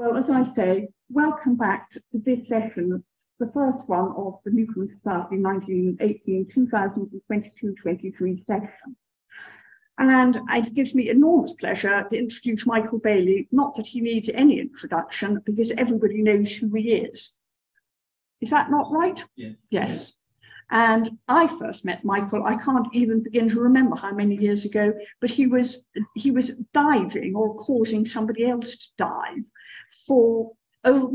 Well, as I say, welcome back to this session, the first one of the Newcomen Society 1918-2022-23 session. And it gives me enormous pleasure to introduce Michael Bailey, not that he needs any introduction, because everybody knows who he is. Is that not right? Yeah. Yes. And I first met Michael, I can't even begin to remember how many years ago, but he was he was diving or causing somebody else to dive for old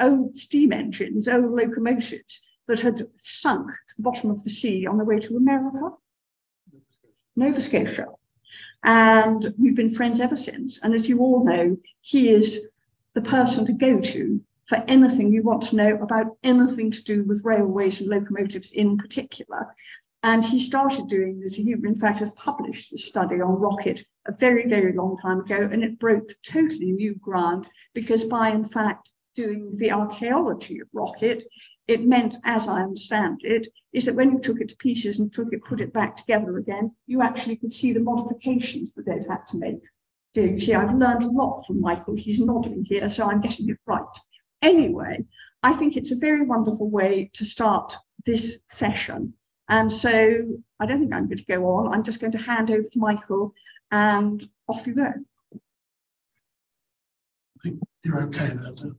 old steam engines, old locomotives that had sunk to the bottom of the sea on the way to America, Nova Scotia. And we've been friends ever since. And as you all know, he is the person to go to for anything you want to know about anything to do with railways and locomotives in particular. And he started doing this. He, in fact, has published a study on rocket a very, very long time ago, and it broke totally new ground because by, in fact, doing the archaeology of rocket, it meant, as I understand it, is that when you took it to pieces and took it, put it back together again, you actually could see the modifications that they'd had to make. So you see, I've learned a lot from Michael. He's nodding here, so I'm getting it right. Anyway, I think it's a very wonderful way to start this session. And so I don't think I'm going to go on. I'm just going to hand over to Michael and off you go. I think you're okay there, do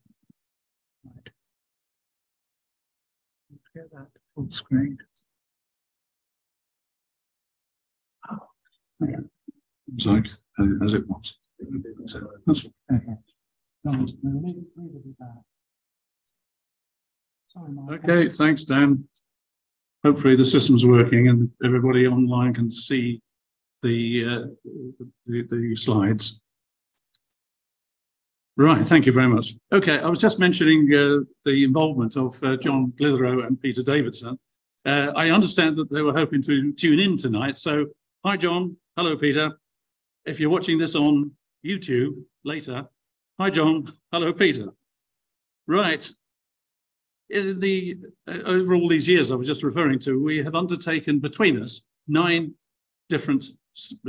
Get that full screen. Oh, yeah. It's like as it was. So that's okay. Okay, thanks, Dan. Hopefully the system's working and everybody online can see the, uh, the, the, slides. Right, thank you very much. Okay, I was just mentioning uh, the involvement of uh, John Glithero and Peter Davidson. Uh, I understand that they were hoping to tune in tonight. So, hi, John. Hello, Peter. If you're watching this on YouTube later, hi, John. Hello, Peter. Right, in the uh, over all these years I was just referring to, we have undertaken between us nine different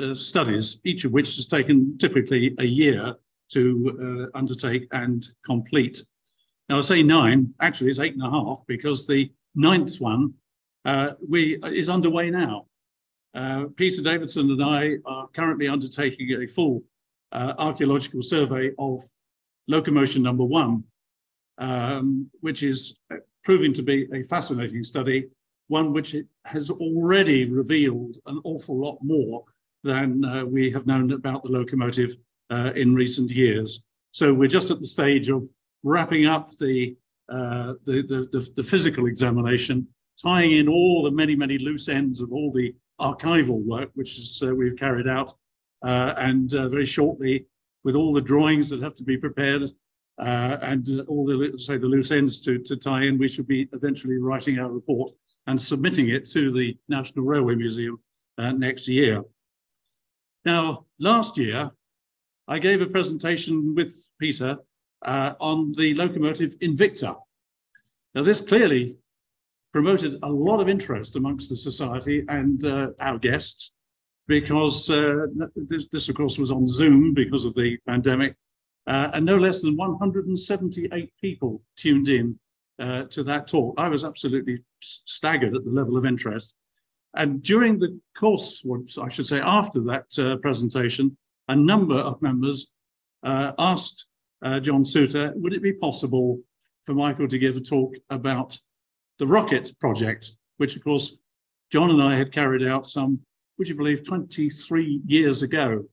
uh, studies, each of which has taken typically a year to uh, undertake and complete. Now I say nine, actually it's eight and a half because the ninth one uh, we is underway now. Uh, Peter Davidson and I are currently undertaking a full uh, archaeological survey of locomotion number one um, which is proving to be a fascinating study, one which has already revealed an awful lot more than uh, we have known about the locomotive uh, in recent years. So we're just at the stage of wrapping up the, uh, the, the, the, the, physical examination, tying in all the many, many loose ends of all the archival work which is, uh, we've carried out. Uh, and uh, very shortly, with all the drawings that have to be prepared uh, and all the say the loose ends to, to tie in, we should be eventually writing our report and submitting it to the National Railway Museum uh, next year. Now, last year, I gave a presentation with Peter uh, on the locomotive Invicta. Now, this clearly promoted a lot of interest amongst the society and uh, our guests because uh, this, this, of course, was on Zoom because of the pandemic. Uh, and no less than 178 people tuned in uh, to that talk. I was absolutely staggered at the level of interest. And during the course, or I should say after that uh, presentation, a number of members uh, asked uh, John Souter, would it be possible for Michael to give a talk about the rocket project, which of course John and I had carried out some, would you believe, 23 years ago.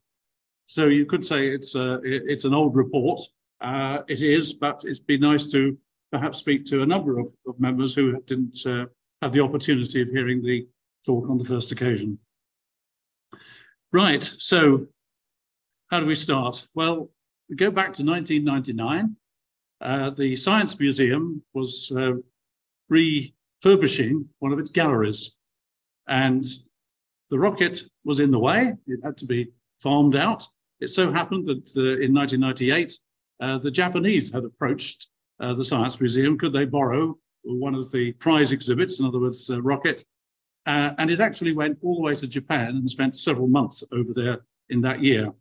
So you could say it's a, it's an old report. Uh, it is, but it'd be nice to perhaps speak to a number of, of members who didn't uh, have the opportunity of hearing the talk on the first occasion. Right, so how do we start? Well, we go back to 1999. Uh, the Science Museum was uh, refurbishing one of its galleries, and the rocket was in the way. It had to be farmed out. It so happened that uh, in 1998, uh, the Japanese had approached uh, the Science Museum. Could they borrow one of the prize exhibits, in other words, rocket? Uh, and it actually went all the way to Japan and spent several months over there in that year.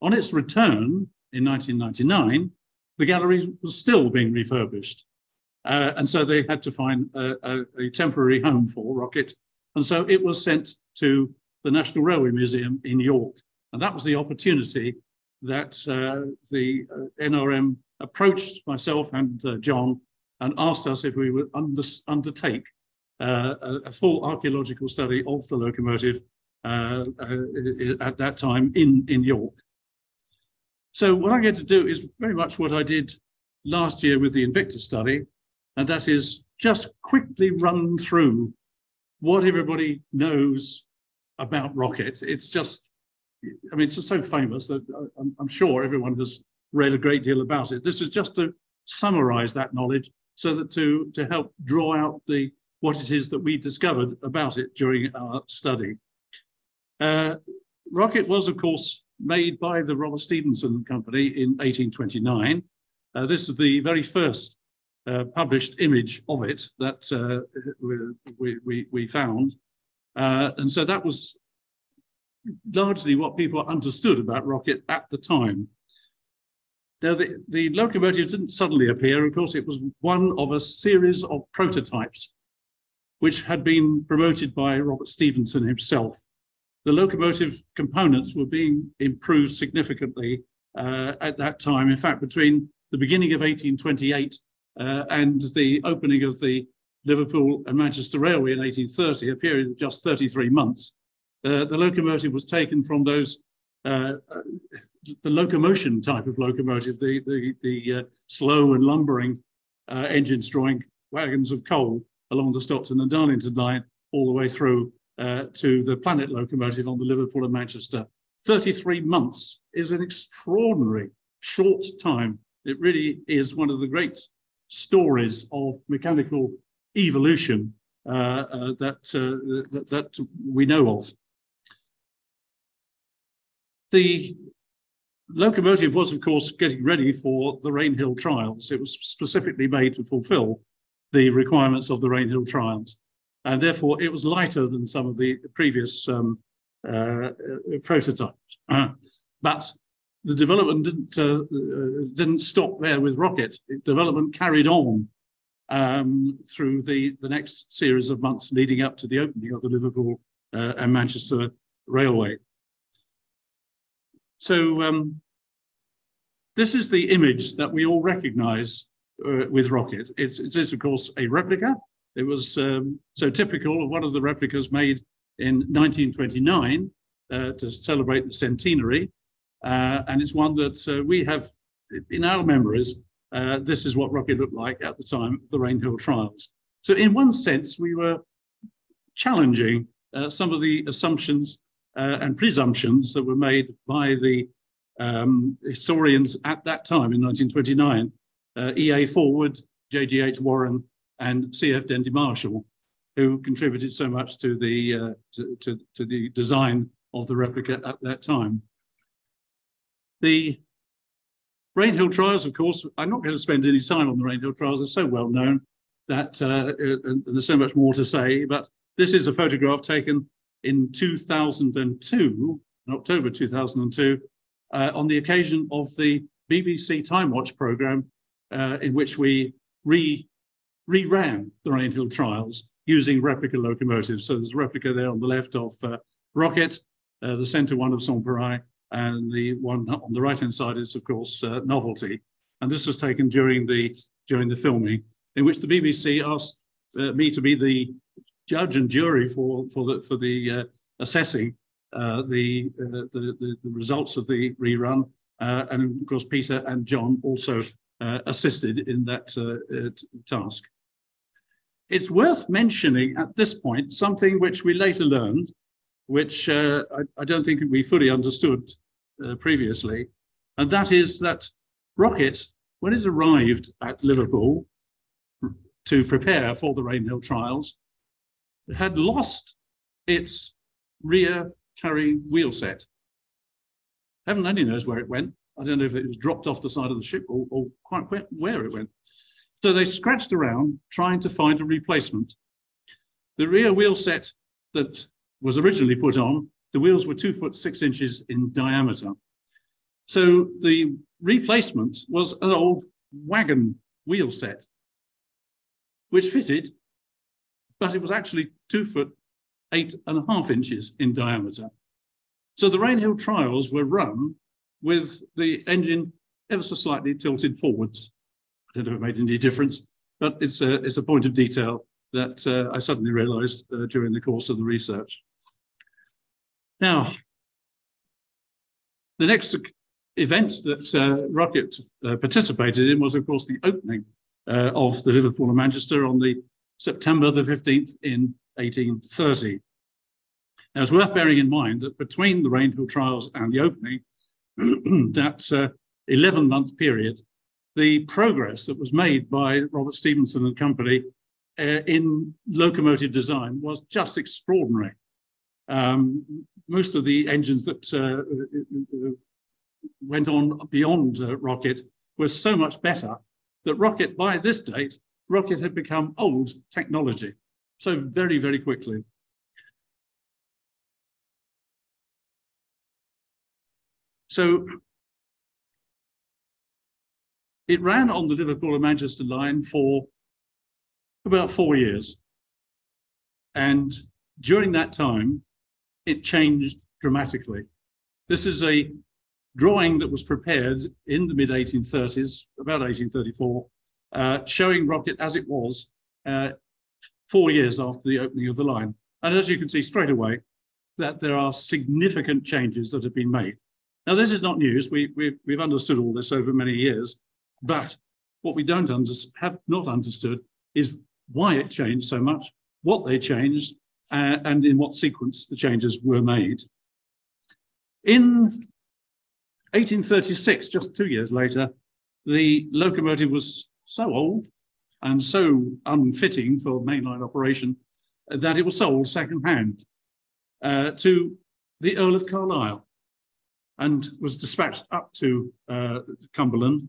On its return in 1999, the gallery was still being refurbished. Uh, and so they had to find a, a, temporary home for Rocket. And so it was sent to the National Railway Museum in York. And that was the opportunity that uh, the uh, NRM approached myself and uh, John and asked us if we would under, undertake uh, a, a, full archaeological study of the locomotive uh, at that time in, in York. So what I'm going to do is very much what I did last year with the Invicta study, and that is just quickly run through what everybody knows about rocket. It's just, I mean, it's so famous that I'm, sure everyone has read a great deal about it. This is just to summarize that knowledge so that to, to help draw out the what it is that we discovered about it during our study. Uh, rocket was, of course, made by the Robert Stephenson Company in 1829. Uh, this is the very first uh, published image of it that uh, we, we, we, found. Uh, and so that was largely what people understood about rocket at the time. Now, the, the locomotive didn't suddenly appear. Of course, it was one of a series of prototypes which had been promoted by Robert Stephenson himself the locomotive components were being improved significantly uh, at that time. In fact, between the beginning of 1828 uh, and the opening of the Liverpool and Manchester Railway in 1830, a period of just 33 months, the locomotive was taken from those uh, the locomotion type of locomotive, the the, the uh, slow and lumbering uh, engines drawing wagons of coal along the Stockton and Darlington line all the way through uh, to the Planet locomotive on the Liverpool and Manchester. 33 months is an extraordinary short time. It really is one of the great stories of mechanical evolution uh, uh, that, uh, that, that we know of. The locomotive was, of course, getting ready for the Rainhill trials. It was specifically made to fulfill the requirements of the Rainhill trials and therefore it was lighter than some of the previous um, uh, prototypes. But the development didn't uh, uh, didn't stop there with rocket. Development carried on um, through the the next series of months leading up to the opening of the Liverpool uh, and Manchester Railway. So um, this is the image that we all recognise uh, with rocket. It's, it is of course a replica it was um, so typical of one of the replicas made in 1929 uh, to celebrate the centenary. Uh, and it's one that uh, we have in our memories. Uh, this is what Rocket looked like at the time of the Rainhill trials. So, in one sense, we were challenging uh, some of the assumptions uh, and presumptions that were made by the um, historians at that time in 1929. E.A. Forward, J.G.H. Warren, and C.F. Dendy Marshall, who contributed so much to the, uh, to, to, to, the design of the replica at that time. The Rainhill trials, of course, I'm not going to spend any time on the Rainhill trials. They're so well known that uh, and there's so much more to say, but this is a photograph taken in 2002, in October 2002, uh, on the occasion of the BBC Timewatch programme, uh, in which we re reran the Rainhill trials using replica locomotives. So there's a replica there on the left of uh, Rocket, uh, the center one of Sans Pareil, and the one on the right-hand side is, of course, uh, Novelty. And this was taken during the during the filming, in which the BBC asked uh, me to be the judge and jury for for the for the uh, assessing uh, the, the, the the results of the rerun, and of course Peter and John also assisted in that task. It's worth mentioning at this point something which we later learned, which uh, I, I, don't think we fully understood uh, previously, and that is that Rocket, when it arrived at Liverpool to prepare for the Rainhill trials, had lost its rear carrying wheel set. Heaven only knows where it went. I don't know if it was dropped off the side of the ship or, or quite where it went. So they scratched around trying to find a replacement. The rear wheel set that was originally put on, the wheels were two foot six inches in diameter. So the replacement was an old wagon wheel set, which fitted, but it was actually two foot eight and a half inches in diameter. So the Rainhill trials were run with the engine ever so slightly tilted forwards. I don't know if it made any difference, but it's a, it's a point of detail that uh, I suddenly realized uh, during the course of the research. Now, the next event that uh, Rocket uh, participated in was, of course, the opening uh, of the Liverpool and Manchester on the September the 15th in 1830. Now, it's worth bearing in mind that between the Rainhill trials and the opening, that 11-month period, the progress that was made by Robert Stephenson and company uh, in locomotive design was just extraordinary. Um, most of the engines that uh, uh, went on beyond uh, Rocket were so much better that Rocket, by this date, Rocket had become old technology. So very, very quickly. So it ran on the Liverpool and Manchester line for about four years. And during that time, it changed dramatically. This is a drawing that was prepared in the mid 1830s, about 1834, uh, showing Rocket as it was uh, four years after the opening of the line. And as you can see straight away, that there are significant changes that have been made. Now, this is not news. We, we, we've understood all this over many years, but what we don't under, have not understood is why it changed so much, what they changed, uh, and in what sequence the changes were made. In 1836, just two years later, the locomotive was so old and so unfitting for mainline operation that it was sold second-hand uh, to the Earl of Carlisle and was dispatched up to uh, Cumberland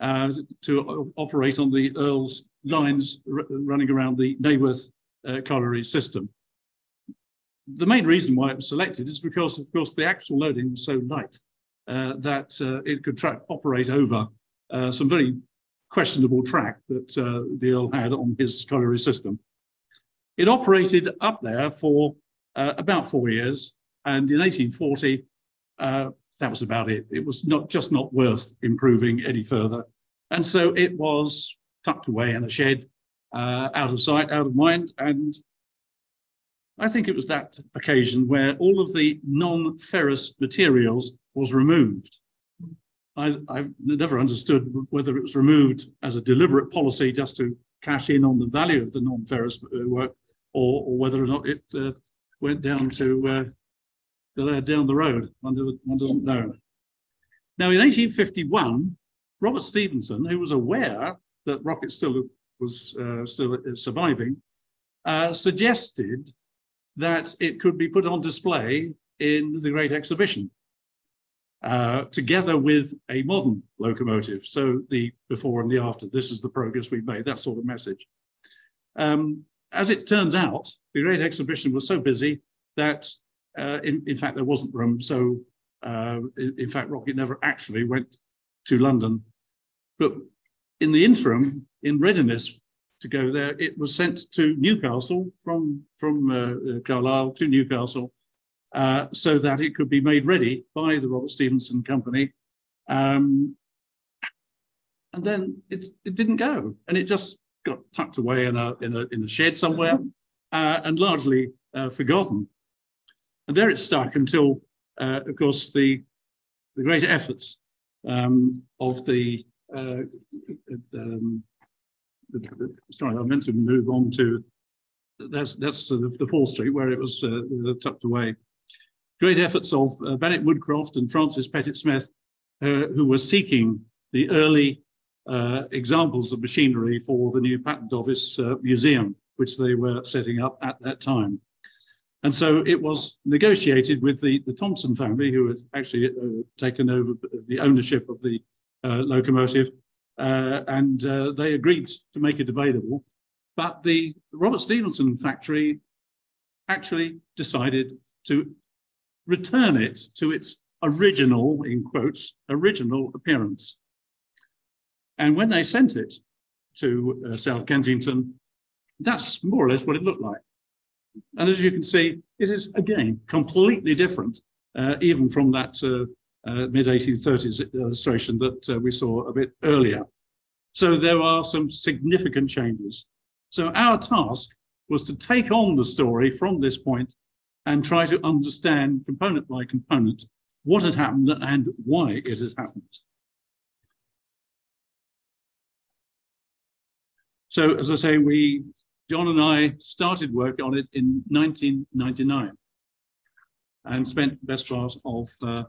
uh, to operate on the Earl's lines running around the Naworth uh, colliery system. The main reason why it was selected is because, of course, the actual loading was so light uh, that uh, it could operate over some very questionable track that uh, the Earl had on his colliery system. It operated up there for about four years, and in 1840, that was about it. It was not just not worth improving any further. And so it was tucked away in a shed, uh, out of sight, out of mind. And I think it was that occasion where all of the non-ferrous materials was removed. I, have never understood whether it was removed as a deliberate policy just to cash in on the value of the non-ferrous uh, work, or, or, whether or not it uh, went down to uh, the down the road. One, one doesn't know. Now, in 1851, Robert Stephenson, who was aware that Rocket still was uh, still surviving, uh, suggested that it could be put on display in the Great Exhibition, uh, together with a modern locomotive. So the before and the after, this is the progress we've made, that sort of message. Um, as it turns out, the Great Exhibition was so busy that, uh, in, in, fact, there wasn't room. So, uh, in, in fact, Rocket never actually went to London. But in the interim, in readiness to go there, it was sent to Newcastle from, from uh, Carlisle to Newcastle uh, so that it could be made ready by the Robert Stephenson Company. Um, and then it, it didn't go, and it just got tucked away in a, in a, in a shed somewhere uh, and largely uh, forgotten. And there it stuck until, uh, of course, the, the great efforts um, of the uh, um, sorry, I meant to move on to that's that's the, the Paul Street where it was uh, tucked away. Great efforts of uh, Bennett Woodcroft and Francis Pettit Smith, uh, who were seeking the early uh, examples of machinery for the new Patent Office uh, Museum, which they were setting up at that time. And so it was negotiated with the, the Thompson family, who had actually uh, taken over the ownership of the uh, locomotive, and they agreed to make it available. But the Robert Stephenson factory actually decided to return it to its original, in quotes, original appearance. And when they sent it to uh, South Kensington, that's more or less what it looked like. And as you can see, it is again completely different, uh, even from that uh, uh mid 1830s illustration that uh, we saw a bit earlier. So there are some significant changes. So our task was to take on the story from this point and try to understand component by component what has happened and why it has happened. So as I say, we, John and I started work on it in 1999 and spent the best part of uh,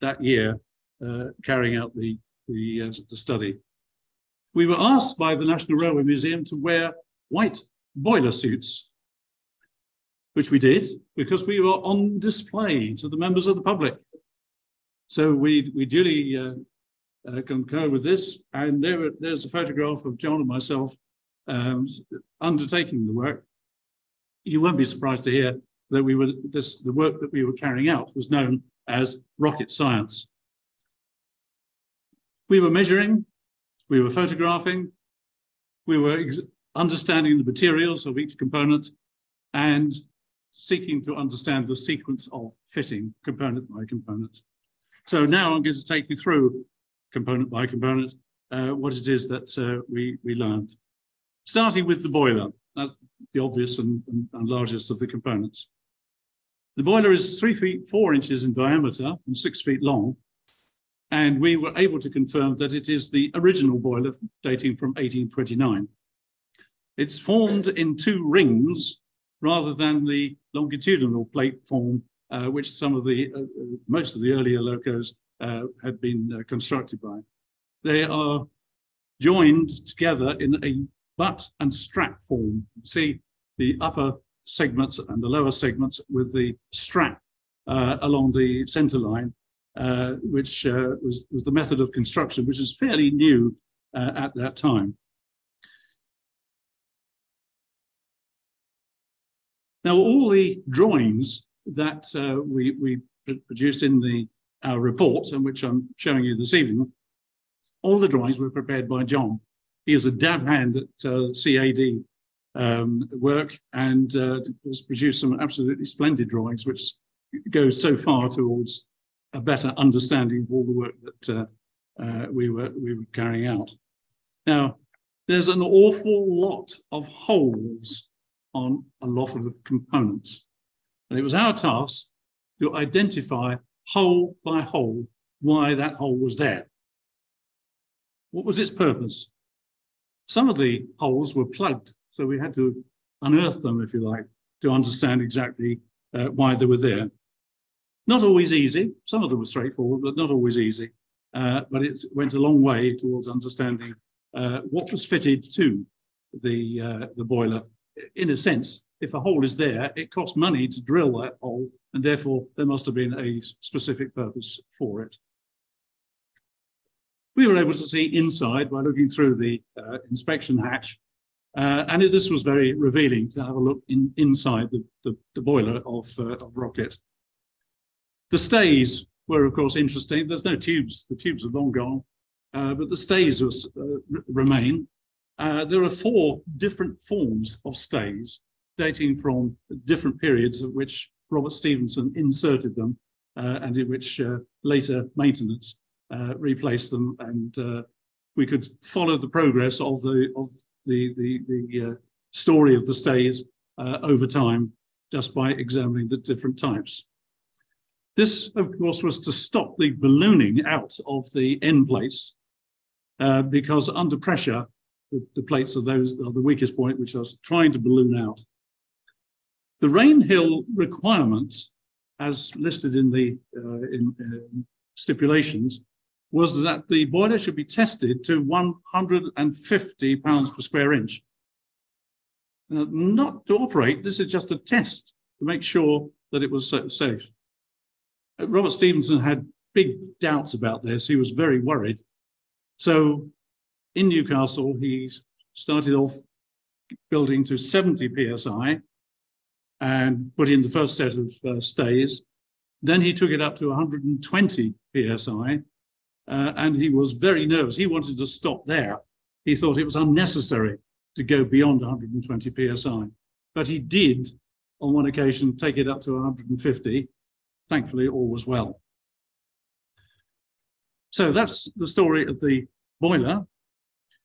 that year uh, carrying out the, the, uh, the study. We were asked by the National Railway Museum to wear white boiler suits, which we did because we were on display to the members of the public. So we, we duly uh, uh, concur with this. And there, there's a photograph of John and myself um, undertaking the work. You won't be surprised to hear that we were this the work that we were carrying out was known as rocket science. We were measuring, we were photographing, we were understanding the materials of each component and seeking to understand the sequence of fitting component by component. So now I'm going to take you through component by component uh, what it is that uh, we, we learned. Starting with the boiler, that's the obvious and, and, and largest of the components. The boiler is three feet four inches in diameter and six feet long. And we were able to confirm that it is the original boiler dating from 1829. It's formed in two rings rather than the longitudinal plate form, uh, which some of the, uh, most of the earlier locos uh, had been uh, constructed by. They are joined together in a butt and strap form. See the upper segments and the lower segments with the strap uh, along the center line, uh, which uh, was, was the method of construction, which is fairly new at that time. Now, all the drawings that uh, we, we produced in the, our report, and which I'm showing you this evening, all the drawings were prepared by John he was a dab hand at uh, CAD um, work and uh, has produced some absolutely splendid drawings, which go so far towards a better understanding of all the work that uh, uh, we, were, we were carrying out. Now, there's an awful lot of holes on a lot of components. And it was our task to identify hole by hole why that hole was there. What was its purpose? Some of the holes were plugged, so we had to unearth them, if you like, to understand exactly uh, why they were there. Not always easy. Some of them were straightforward, but not always easy. Uh, but it went a long way towards understanding uh, what was fitted to the, uh, the boiler. In a sense, if a hole is there, it costs money to drill that hole, and therefore there must have been a specific purpose for it we were able to see inside by looking through the uh, inspection hatch. Uh, and it, this was very revealing to have a look in, inside the, the, the boiler of, uh, of Rocket. The stays were, of course, interesting. There's no tubes. The tubes are long gone, uh, but the stays was, uh, remain. Uh, there are four different forms of stays dating from different periods of which Robert Stephenson inserted them and in which later maintenance uh, replace them, and uh, we could follow the progress of the of the the, the uh, story of the stays uh, over time just by examining the different types. This, of course, was to stop the ballooning out of the end plates uh, because under pressure, the, the, plates are those are the weakest point, which are trying to balloon out. The Rainhill requirements, as listed in the uh, in, in stipulations, was that the boiler should be tested to 150 pounds per square inch. Uh, not to operate, this is just a test to make sure that it was safe. Uh, Robert Stephenson had big doubts about this. He was very worried. So in Newcastle, he started off building to 70 psi and put in the first set of uh, stays. Then he took it up to 120 psi, uh, and he was very nervous. He wanted to stop there. He thought it was unnecessary to go beyond 120 psi, but he did on one occasion take it up to 150. Thankfully, all was well. So that's the story of the boiler.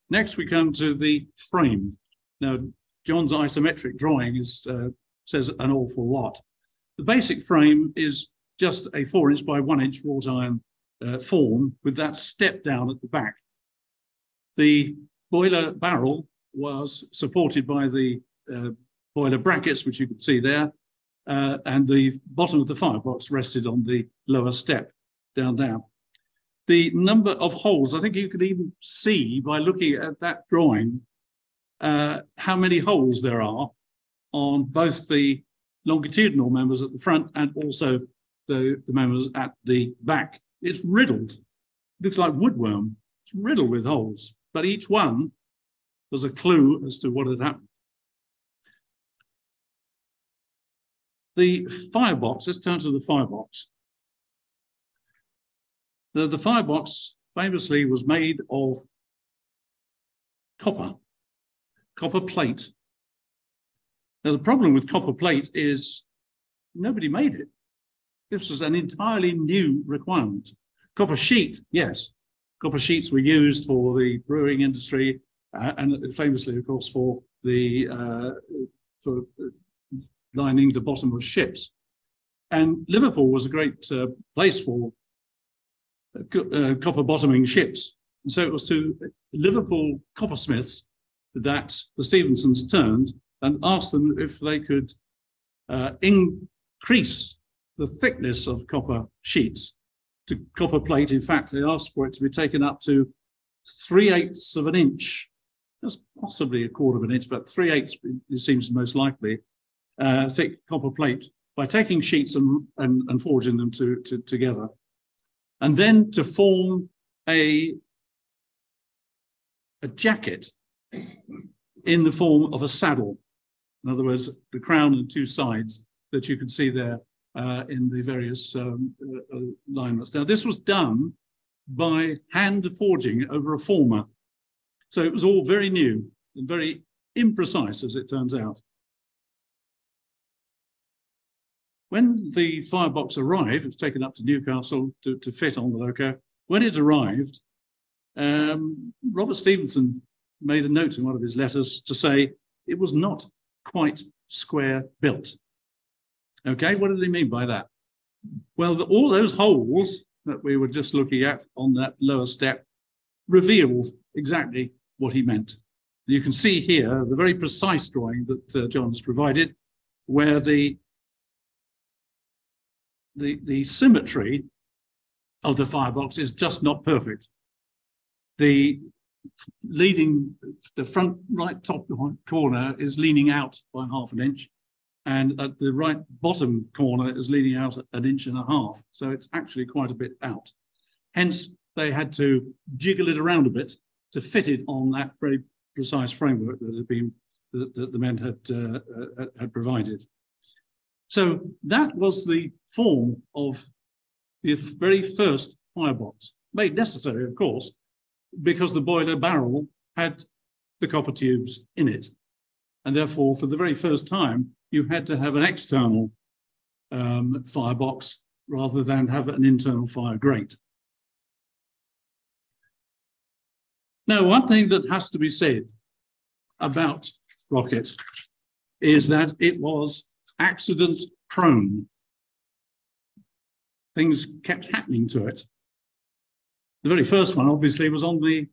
Next, we come to the frame. Now, John's isometric drawing is, uh, says an awful lot. The basic frame is just a four inch by one inch wrought iron uh, form with that step down at the back. The boiler barrel was supported by the uh, boiler brackets, which you can see there, uh, and the bottom of the firebox rested on the lower step down there the number of holes, I think you could even see by looking at that drawing uh, how many holes there are on both the longitudinal members at the front and also the, the members at the back. It's riddled. Looks like woodworm. It's riddled with holes, but each one was a clue as to what had happened. The firebox, let's turn to the firebox. The, the firebox famously was made of copper, copper plate. Now, the problem with copper plate is nobody made it. This was an entirely new requirement. Copper sheet, yes. Copper sheets were used for the brewing industry uh, and famously, of course, for the uh, for lining the bottom of ships. And Liverpool was a great uh, place for uh, copper bottoming ships. And so it was to Liverpool coppersmiths that the Stephensons turned and asked them if they could uh, increase the thickness of copper sheets to copper plate. In fact, they asked for it to be taken up to three eighths of an inch, just possibly a quarter of an inch, but three eighths it seems most likely, uh, thick copper plate by taking sheets and, and, and forging them to, to, together and then to form a, a jacket in the form of a saddle. In other words, the crown and two sides that you can see there uh, in the various um, uh, uh alignments. Now, this was done by hand forging over a former. So it was all very new and very imprecise, as it turns out. When the firebox arrived, it was taken up to Newcastle to, to fit on the loco. When it arrived, um, Robert Stephenson made a note in one of his letters to say it was not quite square built. Okay, what did he mean by that? Well, the, all those holes that we were just looking at on that lower step revealed exactly what he meant. You can see here the very precise drawing that uh, John has provided, where the the, the symmetry of the firebox is just not perfect. The leading, the front right top corner is leaning out by half an inch, and at the right bottom corner is leaning out an inch and a half. So it's actually quite a bit out. Hence, they had to jiggle it around a bit to fit it on that very precise framework that had been that, the men had uh, uh, had provided. So that was the form of the very first firebox, made necessary, of course, because the boiler barrel had the copper tubes in it. And therefore, for the very first time, you had to have an external um, firebox rather than have an internal fire grate. Now, one thing that has to be said about Rocket is that it was accident prone. Things kept happening to it. The very first one, obviously, was on the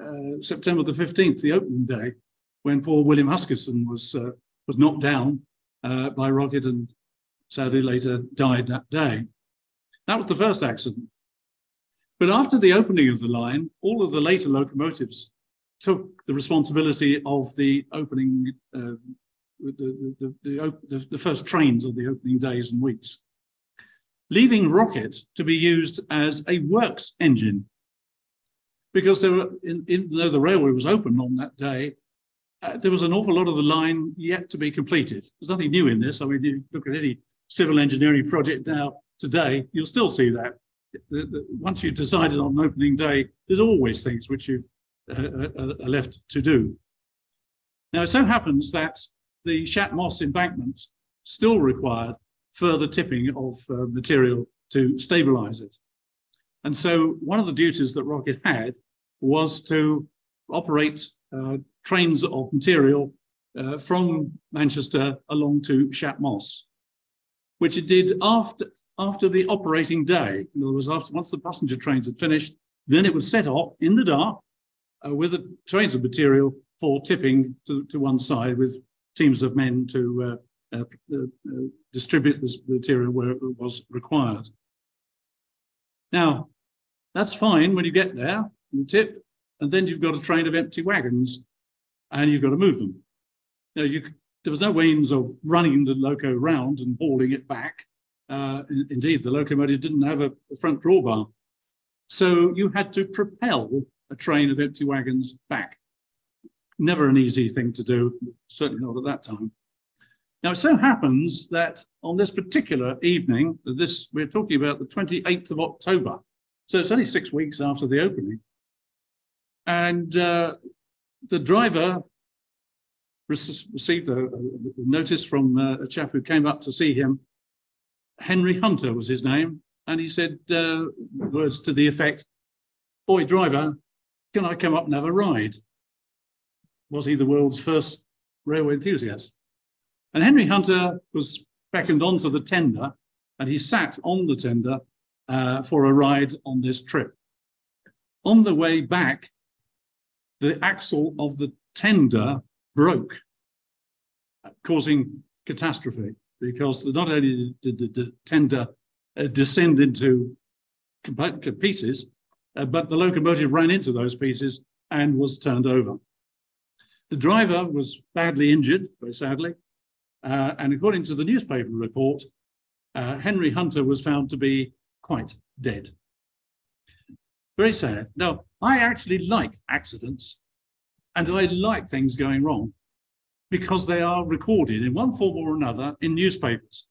uh, September the 15th, the opening day, when poor William Huskisson was, uh, was knocked down uh, by rocket and sadly later died that day. That was the first accident. But after the opening of the line, all of the later locomotives took the responsibility of the opening uh, the, the, the, the, first trains of the opening days and weeks, leaving Rocket to be used as a works engine. Because there were, in, even though the railway was open on that day, uh, there was an awful lot of the line yet to be completed. There's nothing new in this. I mean, if you look at any civil engineering project now, today, you'll still see that. Once you've decided on an opening day, there's always things which you've uh, uh, are left to do. Now, it so happens that the Chat Moss embankment still required further tipping of uh, material to stabilize it. And so one of the duties that Rocket had was to operate uh, trains of material uh, from Manchester along to Chat Moss, which it did after, after the operating day. In other words, after, once the passenger trains had finished, then it would set off in the dark uh, with the trains of material for tipping to, to one side with teams of men to uh, uh, uh, uh, distribute this material where it was required. Now, that's fine when you get there, you tip, and then you've got a train of empty wagons and you've got to move them. Now, you, there was no means of running the loco round and hauling it back. Uh, in- indeed, the locomotive didn't have a, a front drawbar. So you had to propel a train of empty wagons back. Never an easy thing to do, certainly not at that time. Now, it so happens that on this particular evening, this we're talking about the 28th of October, so it's only six weeks after the opening, and uh, the driver received a, a notice from uh, a chap who came up to see him. Henry Hunter was his name, and he said uh, words to the effect, "Boy, driver, can I come up and have a ride?" Was he the world's first railway enthusiast? And Henry Hunter was beckoned onto the tender, and he sat on the tender uh, for a ride on this trip. On the way back, the axle of the tender broke, causing catastrophe because not only did the, tender uh, descend into pieces, uh, but the locomotive ran into those pieces and was turned over. The driver was badly injured, very sadly, uh, and according to the newspaper report, uh, Henry Hunter was found to be quite dead. Very sad. Now, I actually like accidents and I like things going wrong because they are recorded in one form or another in newspapers.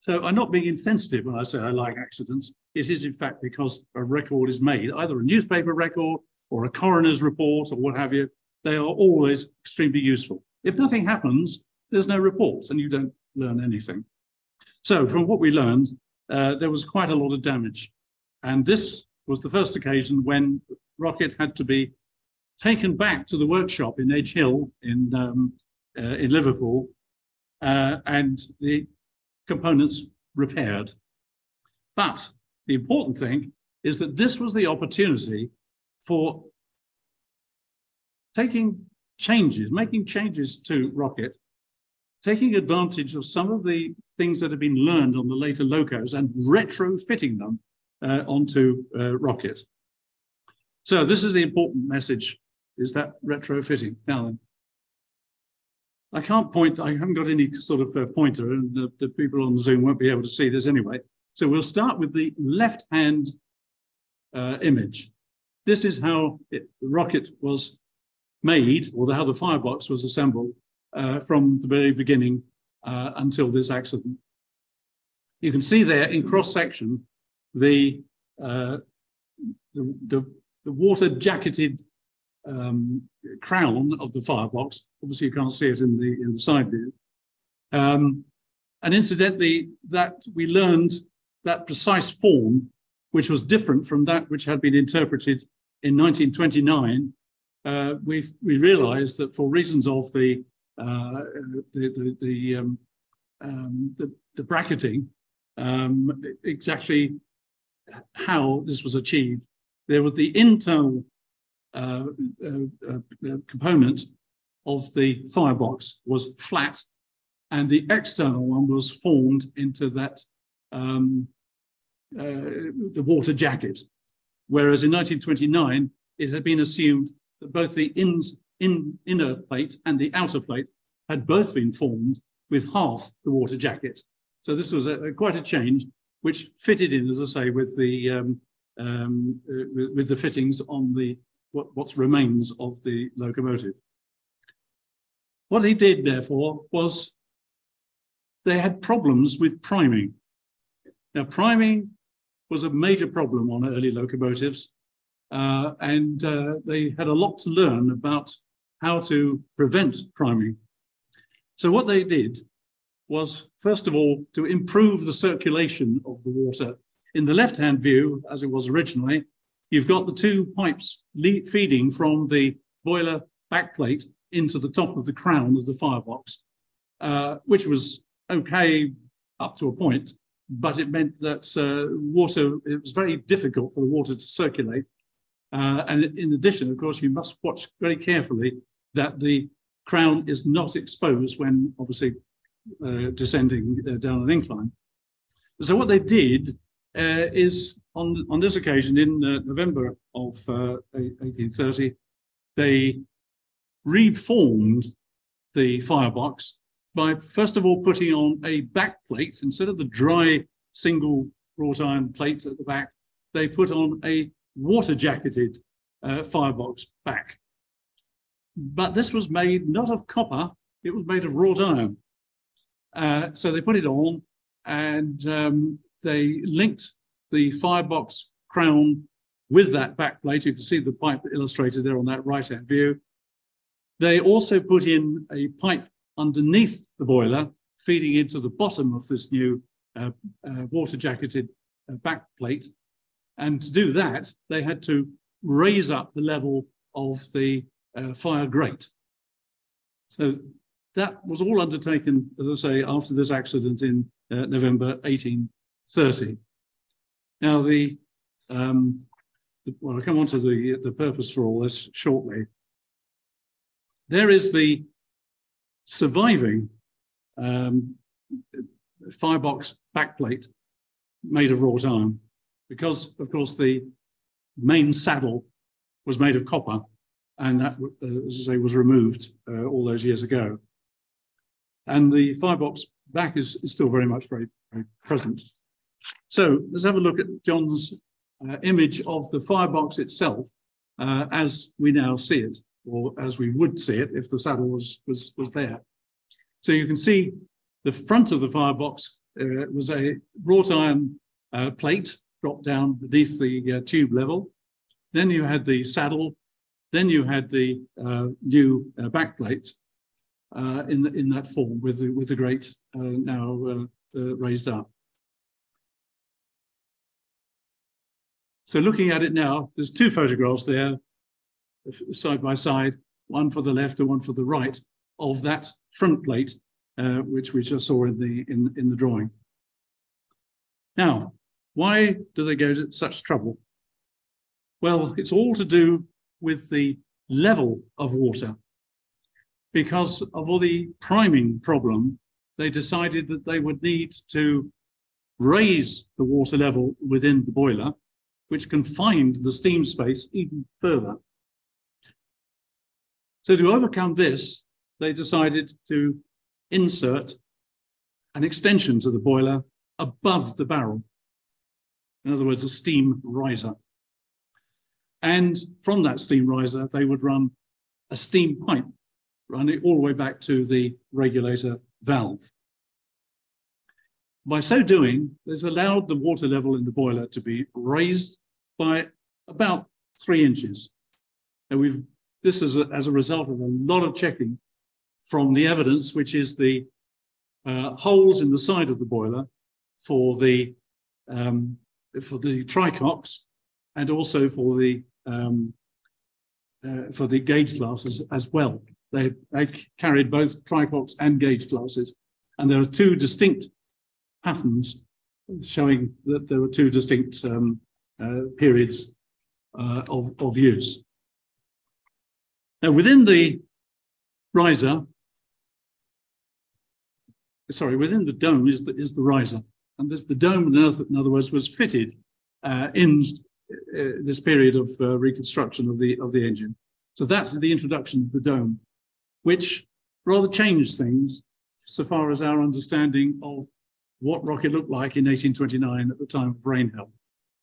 So I'm not being insensitive when I say I like accidents. It is in fact because a record is made, either a newspaper record or a coroner's report or what have you. They are always extremely useful. If nothing happens, there's no report and you don't learn anything. So from what we learned, uh, there was quite a lot of damage. And this was the first occasion when Rocket had to be taken back to the workshop in Edge Hill in, um, uh, in Liverpool uh, and the components repaired. But the important thing is that this was the opportunity for taking changes, making changes to Rocket, taking advantage of some of the things that have been learned on the later locos and retrofitting them uh, onto uh, Rocket. So this is the important message, is that retrofitting. Now I can't point, I haven't got any sort of uh, pointer and the, the people on Zoom won't be able to see this anyway. So we'll start with the left-hand uh, image. This is how it, the rocket was made, or how the firebox was assembled uh, from the very beginning uh, until this accident. You can see there in cross-section the, uh, the, the, the water-jacketed um, crown of the firebox. Obviously, you can't see it in the, in the side view. Um, and incidentally, that we learned that precise form, which was different from that which had been interpreted in 1929, uh, we we realized that for reasons of the uh, the the the, um, um, the, the bracketing, um, exactly how this was achieved. There was the internal uh, uh, uh, component of the firebox was flat, and the external one was formed into that um, uh, the water jacket. Whereas in 1929, it had been assumed that both the ins, in, inner plate and the outer plate had both been formed with half the water jacket. So this was a, a quite a change, which fitted in, as I say, with the um, um, uh, with, with, the fittings on the what what's remains of the locomotive. What he did, therefore, was they had problems with priming. Now, priming was a major problem on early locomotives, uh, and uh, they had a lot to learn about how to prevent priming. So what they did was, first of all, to improve the circulation of the water. In the left-hand view, as it was originally, you've got the two pipes feeding from the boiler backplate into the top of the crown of the firebox, uh, which was okay up to a point, but it meant that uh, water, it was very difficult for the water to circulate. Uh, and in addition, of course, you must watch very carefully that the crown is not exposed when obviously uh, descending uh, down an incline. So what they did uh, is on, on this occasion in uh, November of 1830, they reformed the firebox by first of all putting on a back plate. Instead of the dry single wrought iron plate at the back they put on a water jacketed uh, firebox back. But this was made not of copper it was made of wrought iron. Uh, so they put it on and um, they linked the firebox crown with that back plate. You can see the pipe illustrated there on that right hand view. They also put in a pipe underneath the boiler, feeding into the bottom of this new uh, uh, water jacketed uh, back plate. And to do that, they had to raise up the level of the uh, fire grate. So that was all undertaken, as I say, after this accident in uh, November 1830. Now, the, um, the, well, I'll come on to the, the purpose for all this shortly. There is the surviving um, firebox backplate made of wrought iron because, of course, the main saddle was made of copper and that, uh, as I say, was removed uh, all those years ago. And the firebox back is, is still very much very, very present. So let's have a look at John's uh, image of the firebox itself uh, as we now see it or as we would see it if the saddle was, was, was there. So you can see the front of the firebox uh, was a wrought iron uh, plate dropped down beneath the uh, tube level. Then you had the saddle. Then you had the uh, new uh, back plate uh, in, the, in that form with the, with the grate now raised up. So looking at it now, there's two photographs there side by side, one for the left and one for the right of that front plate, uh, which we just saw in the, in, in the drawing. Now, why do they go to such trouble? Well, it's all to do with the level of water. Because of all the priming problem, they decided that they would need to raise the water level within the boiler, which confined the steam space even further. So to overcome this, they decided to insert an extension to the boiler above the barrel. In other words, a steam riser. And from that steam riser, they would run a steam pipe, running all the way back to the regulator valve. By so doing, this allowed the water level in the boiler to be raised by about three inches. And we've this is a, as a result of a lot of checking from the evidence, which is the uh, holes in the side of the boiler for the um, for the trycocks and also for the um, uh, for the gauge glasses as well. They, they carried both trycocks and gauge glasses, and there are two distinct patterns showing that there were two distinct um, uh, periods uh, of, of use. Now, within the riser, sorry, within the dome is the, is the riser. And this, the dome, in other, in other words, was fitted uh, in uh, this period of uh, reconstruction of the, of the engine. So that's the introduction of the dome, which rather changed things so far as our understanding of what rocket looked like in 1829 at the time of Rainhill.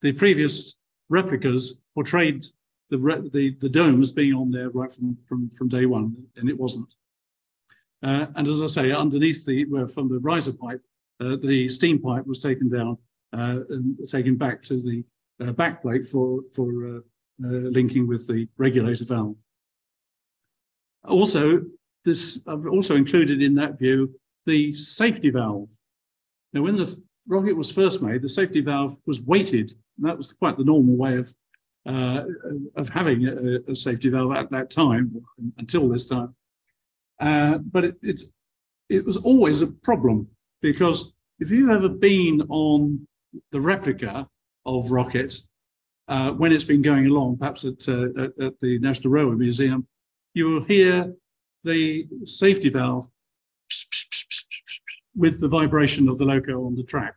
The previous replicas portrayed the, the, the dome as being on there right from, from, from day one, and it wasn't. Uh, and as I say, underneath the, where from the riser pipe, uh, the steam pipe was taken down uh, and taken back to the uh, backplate for, for uh, uh, linking with the regulator valve. Also, this I've also included in that view the safety valve. Now, when the rocket was first made, the safety valve was weighted. That was quite the normal way of uh, of having a, a, safety valve at that time until this time. Uh, but it, it, it was always a problem because if you've ever been on the replica of rocket uh, when it's been going along, perhaps at, uh, at, at, the National Railway Museum, you will hear the safety valve with the vibration of the loco on the track.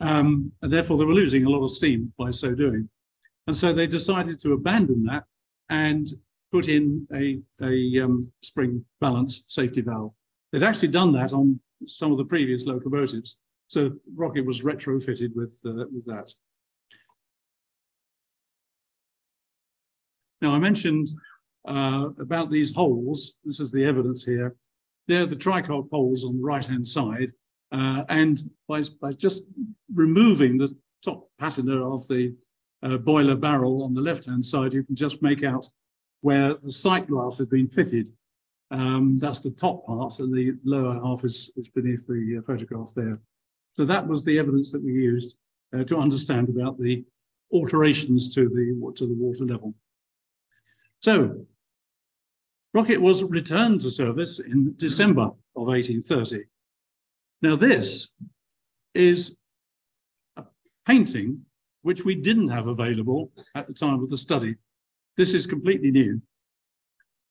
Um, and therefore, they were losing a lot of steam by so doing. And so they decided to abandon that and put in a, a um, spring balance safety valve. They'd actually done that on some of the previous locomotives. So Rocket was retrofitted with, uh, with that. Now, I mentioned uh, about these holes. This is the evidence here. They're the trycock holes on the right-hand side. Uh, and by, by just removing the top patina of the uh, boiler barrel on the left-hand side, you can just make out where the sight glass has been fitted. Um, that's the top part, and the lower half is, is beneath the uh, photograph there. So that was the evidence that we used uh, to understand about the alterations to the, to the water level. So Rocket was returned to service in December of 1830. Now this is a painting which we didn't have available at the time of the study. This is completely new.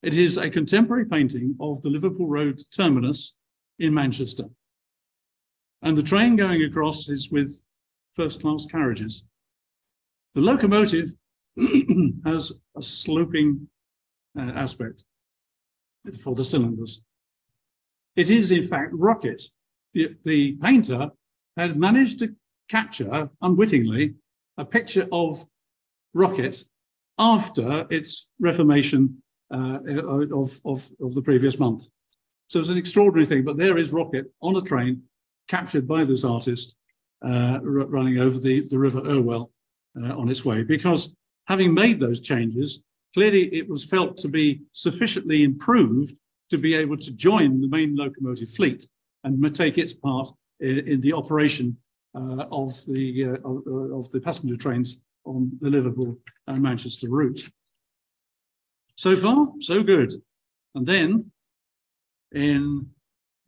It is a contemporary painting of the Liverpool Road terminus in Manchester. And the train going across is with first class carriages. The locomotive has a sloping uh, aspect for the cylinders. It is, in fact, rocket. The, the painter had managed to capture, unwittingly, a picture of rocket after its reformation uh, of, of, of the previous month. So it's an extraordinary thing, but there is rocket on a train captured by this artist uh, running over the, the River Irwell uh, on its way. Because having made those changes, clearly it was felt to be sufficiently improved to be able to join the main locomotive fleet and take its part in, in the operation of, the, uh, of, uh, of, the passenger trains on the Liverpool and Manchester route. So far, so good. And then in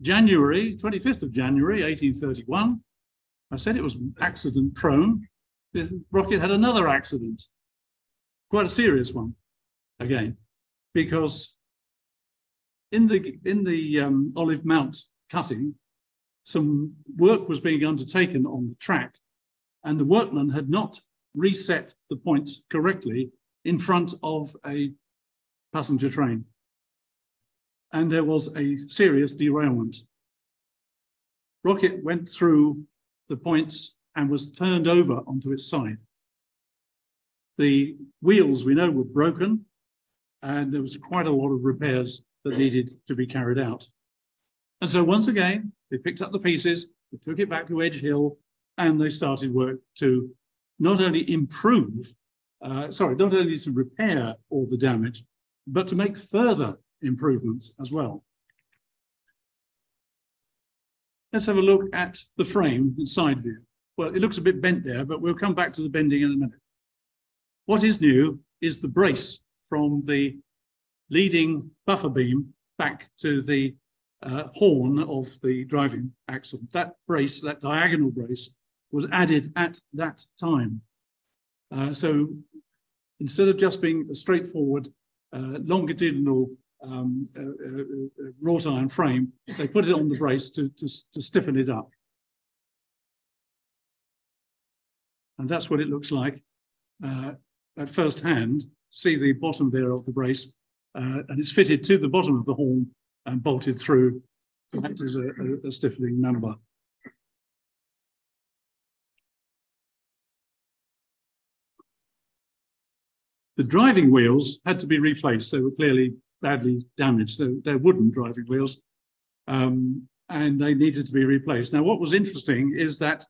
January, 25th of January, 1831, I said it was accident prone. The rocket had another accident, quite a serious one again, because in the, in the um, Olive Mount cutting, some work was being undertaken on the track, and the workman had not reset the points correctly in front of a passenger train. And there was a serious derailment. Rocket went through the points and was turned over onto its side. The wheels, we know, were broken, and there was quite a lot of repairs that needed to be carried out. And so once again, they picked up the pieces, they took it back to Edge Hill, and they started work to not only improve, uh, sorry, not only to repair all the damage, but to make further improvements as well. Let's have a look at the frame and side view. Well, it looks a bit bent there, but we'll come back to the bending in a minute. What is new is the brace from the leading buffer beam back to the uh, horn of the driving axle. That brace, that diagonal brace, was added at that time. Uh, so instead of just being a straightforward uh, longitudinal um, uh, uh, uh, wrought iron frame, they put it on the brace to, to, to stiffen it up. And that's what it looks like at first hand. See the bottom there of the brace, and it's fitted to the bottom of the horn and bolted through to a, a, stiffening member. The driving wheels had to be replaced. They were clearly badly damaged. They're, they're wooden driving wheels, um, and they needed to be replaced. Now, what was interesting is that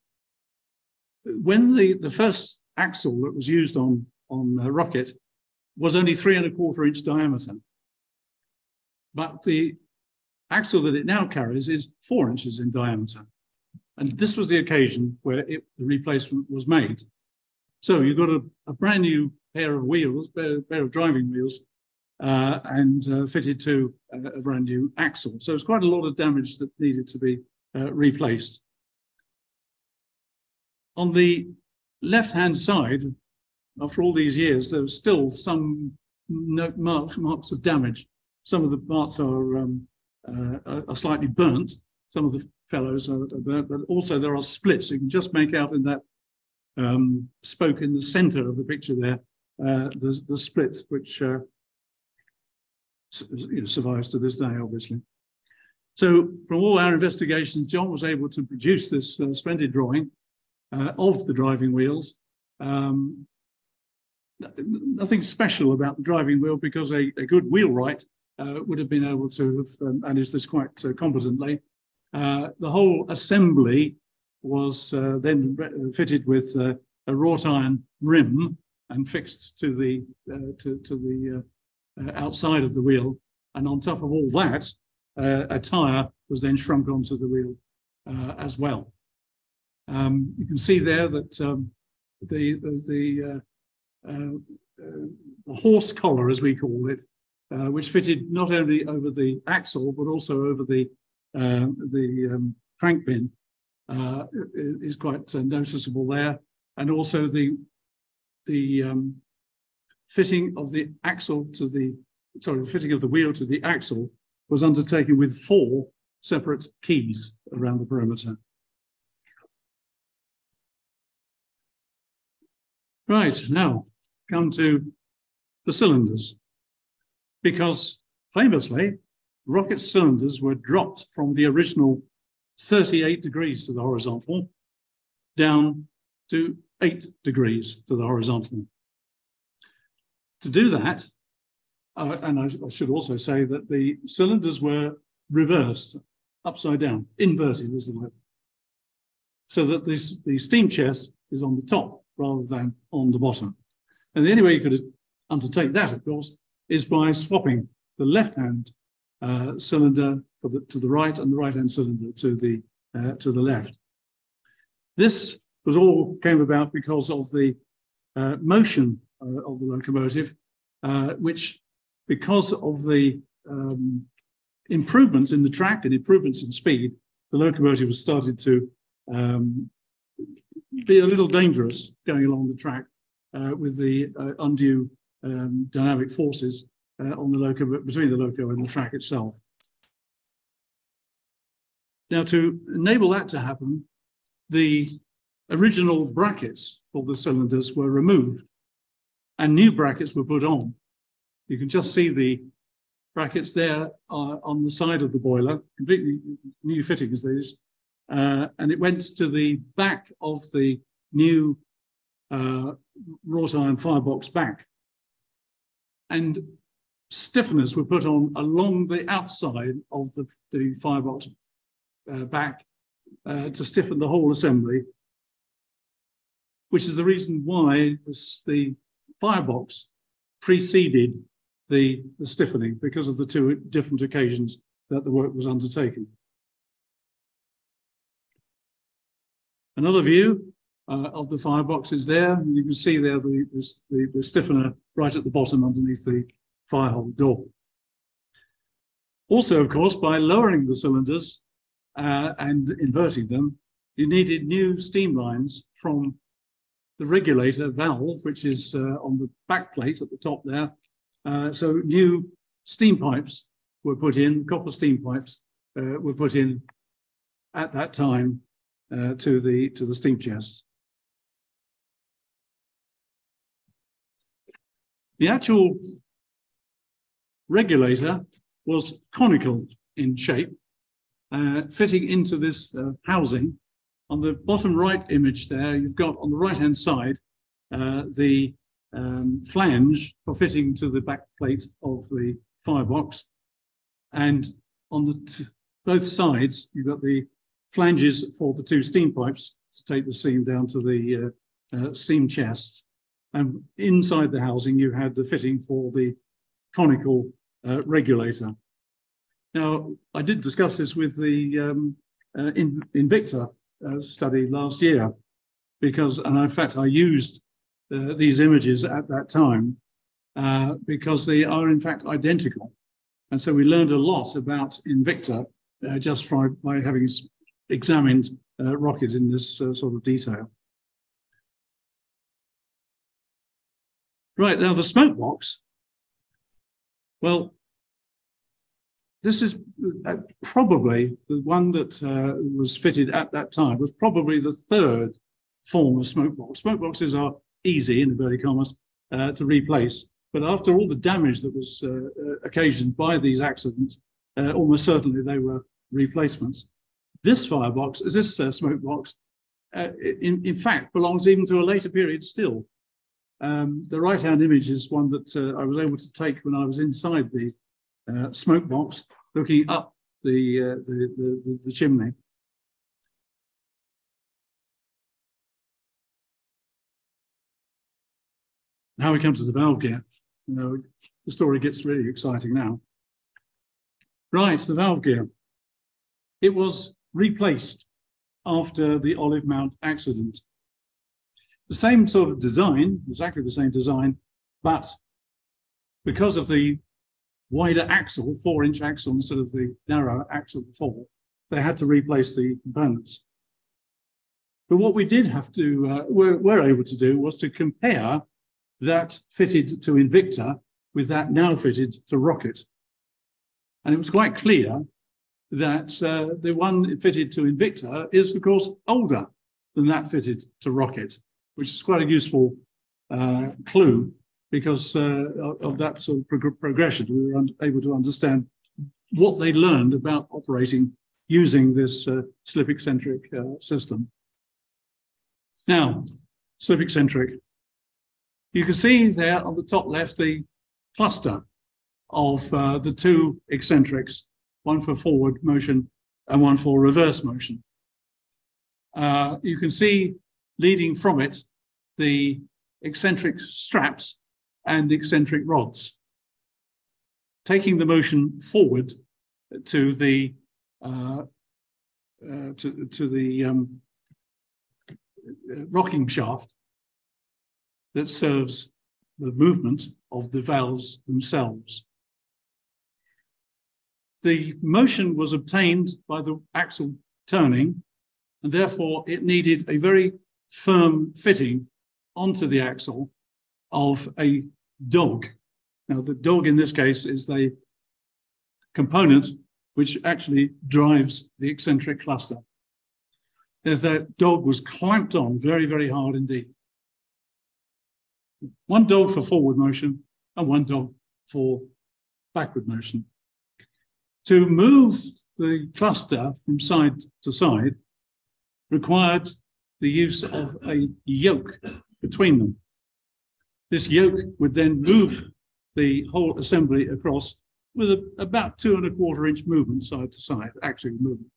when the, the first axle that was used on, on the rocket was only three and a quarter inch diameter. But the axle that it now carries is four inches in diameter. And this was the occasion where it, the replacement was made. So you've got a, a brand new pair of wheels, pair, pair of driving wheels, uh, and uh, fitted to a, a, brand new axle. So it's quite a lot of damage that needed to be uh, replaced. On the left-hand side, after all these years, there's still some marks, marks of damage. Some of the parts are, um, uh, are slightly burnt. Some of the felloes are, burnt, but also there are splits. You can just make out in that um, spoke in the center of the picture there, uh, the, the split, which uh, you know, survives to this day, obviously. So from all our investigations, John was able to produce this uh, splendid drawing uh, of the driving wheels. Um, nothing special about the driving wheel because a, a good wheelwright uh, would have been able to have um, managed this quite uh, competently. Uh, the whole assembly was uh, then fitted with a wrought iron rim and fixed to the to, to the outside of the wheel. And on top of all that, a tyre was then shrunk onto the wheel as well. Um, you can see there that um, the, the, uh, uh, the, horse collar, as we call it, uh, which fitted not only over the axle but also over the, um, the um, crank pin, uh, is quite uh, noticeable there. And also the, the um, fitting of the axle to the, sorry, the fitting of the wheel to the axle was undertaken with four separate keys around the perimeter. Right, now come to the cylinders. Because famously, rocket cylinders were dropped from the original 38 degrees to the horizontal down to 8 degrees to the horizontal. To do that, uh, and I, I, should also say that the cylinders were reversed, upside down, inverted is. So that this, the steam chest is on the top rather than on the bottom. And the only way you could undertake that, of course, is by swapping the left-hand uh, cylinder the, to the right and the right-hand cylinder to the, uh, to the left. This was all came about because of the uh, motion uh, of the locomotive, uh, which, because of the um, improvements in the track and improvements in speed, the locomotive has started to um, be a little dangerous going along the track uh, with the undue um, dynamic forces uh, on the loco between the loco and the track itself. Now, to enable that to happen, the original brackets for the cylinders were removed and new brackets were put on. You can just see the brackets there uh, on the side of the boiler, completely new fittings these, uh, and it went to the back of the new uh, wrought iron firebox back. And stiffeners were put on along the outside of the, the firebox uh, back uh, to stiffen the whole assembly, which is the reason why this, the firebox preceded the, the stiffening because of the two different occasions that the work was undertaken. Another view uh, of the firebox is there. You can see there the, the, the, stiffener right at the bottom underneath the firehole door. Also, of course, by lowering the cylinders uh, and inverting them, you needed new steam lines from the regulator valve, which is uh, on the back plate at the top there. Uh, so new steam pipes were put in, copper steam pipes uh, were put in at that time uh, to the to the steam chest. The actual regulator was conical in shape, uh, fitting into this uh, housing. On the bottom right image there, you've got on the right-hand side uh, the um, flange for fitting to the back plate of the firebox. And on the both sides, you've got the flanges for the two steam pipes to take the seam down to the uh, uh, seam chests. And inside the housing, you had the fitting for the conical uh, regulator. Now, I did discuss this with the um, uh, in, Invicta uh, study last year, because, and in fact, I used uh, these images at that time uh, because they are in fact identical. And so we learned a lot about Invicta uh, just by, by having examined uh, Rocket in this sort of detail. Right, now the smoke box. Well, this is uh, probably the one that uh, was fitted at that time, was probably the third form of smoke box. Smoke boxes are easy, in inverted commas, uh, to replace. But after all the damage that was uh, uh, occasioned by these accidents, uh, almost certainly they were replacements. This firebox, this smoke box, in, in fact, belongs even to a later period still. Um, the right-hand image is one that uh, I was able to take when I was inside the smoke box, looking up the, the, the, the chimney. Now we come to the valve gear. You know, the story gets really exciting now. Right, the valve gear. It was replaced after the Olive Mount accident. The same sort of design, exactly the same design, but because of the wider axle, four inch axle instead of the narrow axle before, they had to replace the components. But what we did have to, uh, were, were able to do was to compare that fitted to Invicta with that now fitted to Rocket. And it was quite clear that uh, the one fitted to Invicta is, of course, older than that fitted to Rocket, which is quite a useful uh, clue because uh, of that sort of prog progression. We were able to understand what they learned about operating using this uh, slip eccentric uh, system. Now, slip eccentric you can see there on the top left the cluster of uh, the two eccentrics, one for forward motion and one for reverse motion. Uh, you can see leading from it the eccentric straps and eccentric rods. Taking the motion forward to the uh, uh, to, to the um, rocking shaft that serves the movement of the valves themselves. The motion was obtained by the axle turning, and therefore it needed a very firm fitting onto the axle of a dog. Now, the dog in this case is the component which actually drives the eccentric cluster. If that dog was clamped on very, very hard indeed one dog for forward motion and one dog for backward motion. To move the cluster from side to side required the use of a yoke between them. This yoke would then move the whole assembly across with a, about two and a quarter inch movement side to side, actually movement.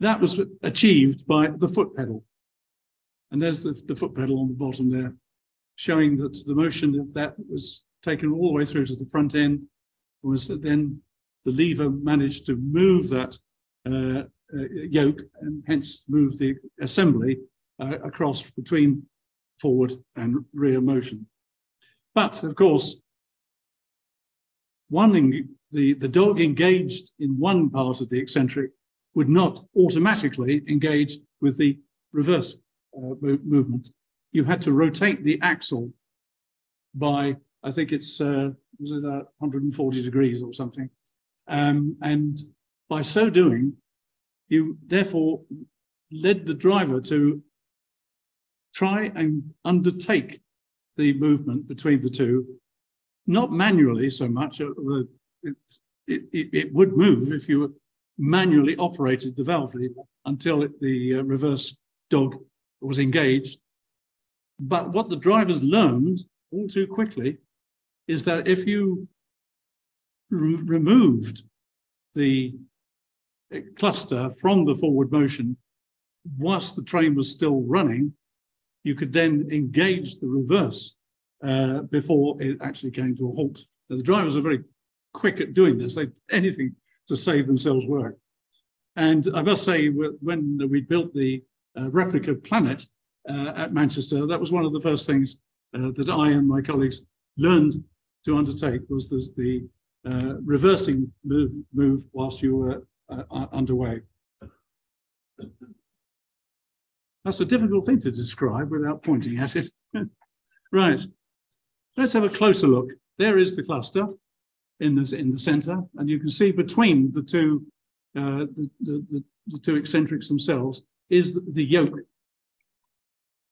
That was achieved by the foot pedal. And there's the, the foot pedal on the bottom there, showing that the motion of that was taken all the way through to the front end, was that then the lever managed to move that uh, yoke and hence move the assembly uh, across between forward and rear motion. But of course, one the, the dog engaged in one part of the eccentric would not automatically engage with the reverse uh, movement, you had to rotate the axle by, I think it's, uh, was it uh, 140 degrees or something? Um, and by so doing, you therefore led the driver to try and undertake the movement between the two, not manually so much. Uh, it, it, it would move if you manually operated the valve lever until it, the uh, reverse dog was engaged. But what the drivers learned all too quickly is that if you re removed the cluster from the forward motion whilst the train was still running, you could then engage the reverse uh, before it actually came to a halt. Now, the drivers are very quick at doing this. They anything to save themselves work. And I must say, when we built the uh, replica planet uh, at Manchester, that was one of the first things uh, that I and my colleagues learned to undertake was the, the uh, reversing move, move whilst you were underway. That's a difficult thing to describe without pointing at it. right, let's have a closer look. There is the cluster in the, in the center, and you can see between the two, uh, the, the, the, the two eccentrics themselves is the yoke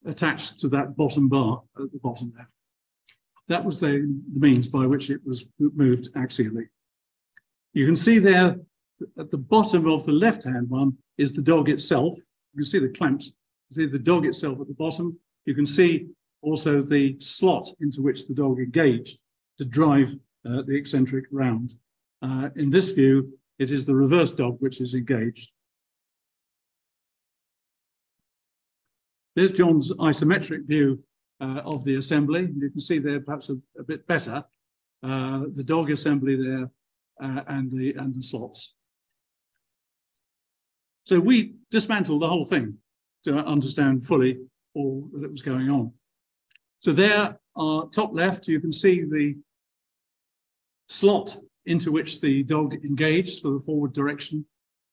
attached to that bottom bar at the bottom there. That was the, the means by which it was moved axially. You can see there at the bottom of the left-hand one is the dog itself. You can see the clamps. You see the dog itself at the bottom. You can see also the slot into which the dog engaged to drive uh, the eccentric round. Uh, in this view, it is the reverse dog which is engaged. There's John's isometric view uh, of the assembly. You can see there perhaps a, a bit better uh, the dog assembly there uh, and the and the slots. So we dismantled the whole thing to understand fully all that was going on. So there, are top left, you can see the slot into which the dog engaged for the forward direction,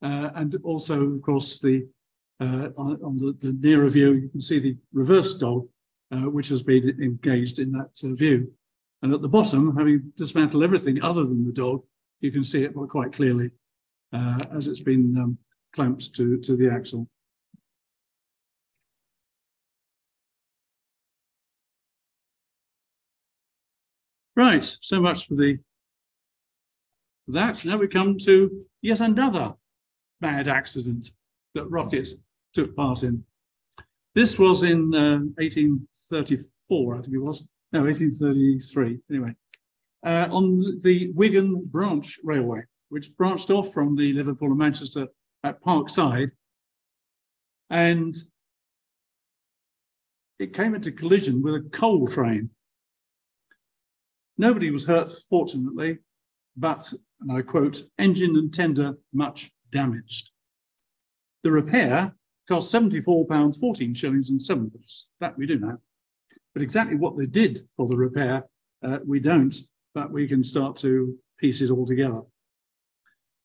uh, and also, of course, the uh, on, on the, the, nearer view, you can see the reverse dog uh, which has been engaged in that uh, view. And at the bottom, having dismantled everything other than the dog, you can see it quite clearly uh, as it's been um, clamped to, to the axle. Right, so much for the that. Now we come to yet another bad accident that rockets took part in. This was in uh, 1834, I think it was. No, 1833, anyway. Uh, on the Wigan Branch Railway, which branched off from the Liverpool and Manchester at Parkside. And it came into collision with a coal train. Nobody was hurt, fortunately, but, and I quote, engine and tender much damaged. The repair cost £74, 14 shillings and sevenpence. That we do know. But exactly what they did for the repair, uh, we don't, but we can start to piece it all together.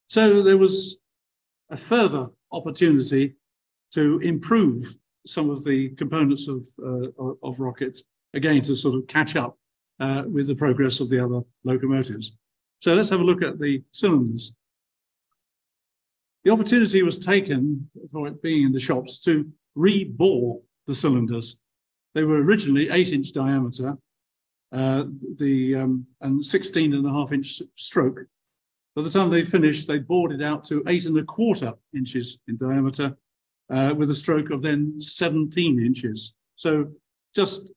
So there was a further opportunity to improve some of the components of, uh, of rockets, again, to sort of catch up uh, with the progress of the other locomotives. So let's have a look at the cylinders. The opportunity was taken for it being in the shops to rebore the cylinders. They were originally eight inch diameter, uh, the um, and 16 and a half inch stroke. By the time they finished, they bored it out to eight and a quarter inches in diameter, uh, with a stroke of then 17 inches. So just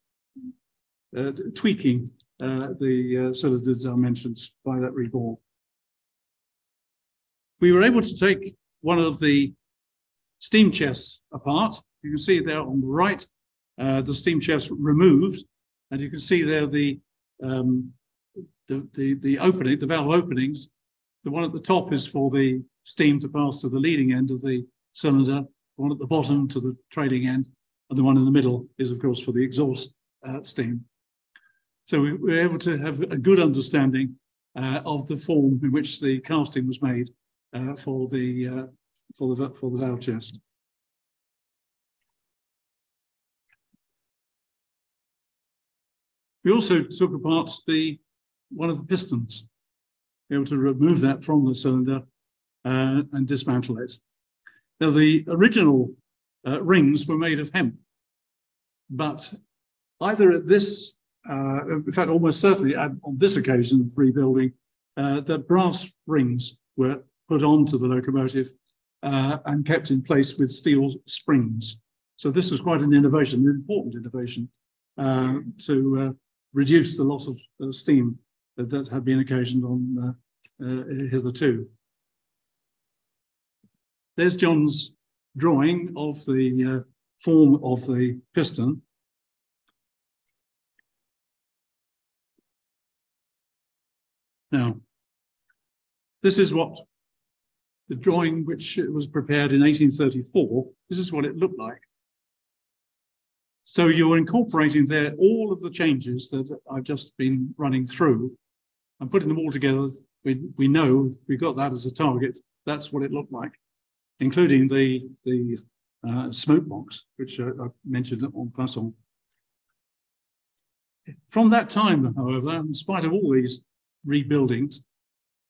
uh, tweaking uh, the uh, cylinder dimensions by that rebore we were able to take one of the steam chests apart. You can see there on the right, uh, the steam chest removed, and you can see there the, um, the, the, the opening, the valve openings. The one at the top is for the steam to pass to the leading end of the cylinder, the one at the bottom to the trailing end, and the one in the middle is, of course, for the exhaust uh, steam. So we were able to have a good understanding uh, of the form in which the casting was made uh, for the uh, for the for the valve chest. We also took apart the one of the pistons, able to remove that from the cylinder uh, and dismantle it. Now the original uh, rings were made of hemp, but either at this, uh, in fact, almost certainly on this occasion of rebuilding, uh, the brass rings were put onto the locomotive uh, and kept in place with steel springs. So this was quite an innovation, an important innovation uh, to reduce the loss of steam that, that, had been occasioned on uh, uh, hitherto. There's John's drawing of the uh, form of the piston. Now, this is what the drawing which was prepared in 1834, this is what it looked like. So you're incorporating there all of the changes that I've just been running through and putting them all together. We, we know we got that as a target. That's what it looked like, including the, the uh, smoke box, which I mentioned on Passant. From that time, however, in spite of all these rebuildings,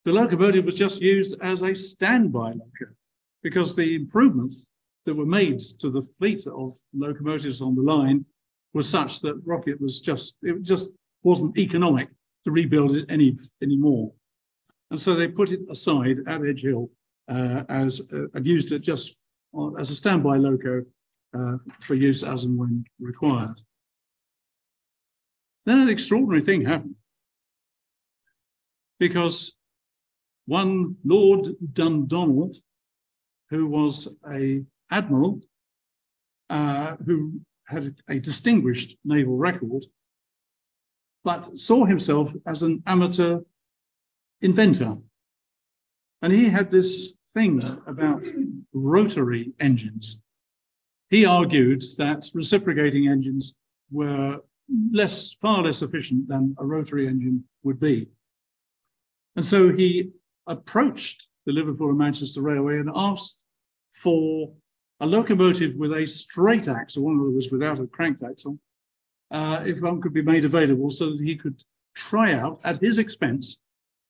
the locomotive was just used as a standby locomotive because the improvements that were made to the fleet of locomotives on the line was such that Rocket was just, it just wasn't economic to rebuild it any anymore. And so they put it aside at Edge Hill uh, as uh, and used it just as a standby loco uh, for use as and when required. Then an extraordinary thing happened because one Lord Dundonald, who was a admiral uh, who had a distinguished naval record, but saw himself as an amateur inventor. And he had this thing about rotary engines. He argued that reciprocating engines were less, far less efficient than a rotary engine would be. And so he approached the Liverpool and Manchester Railway and asked for a locomotive with a straight axle, one that was without a cranked axle, uh, if one could be made available so that he could try out at his expense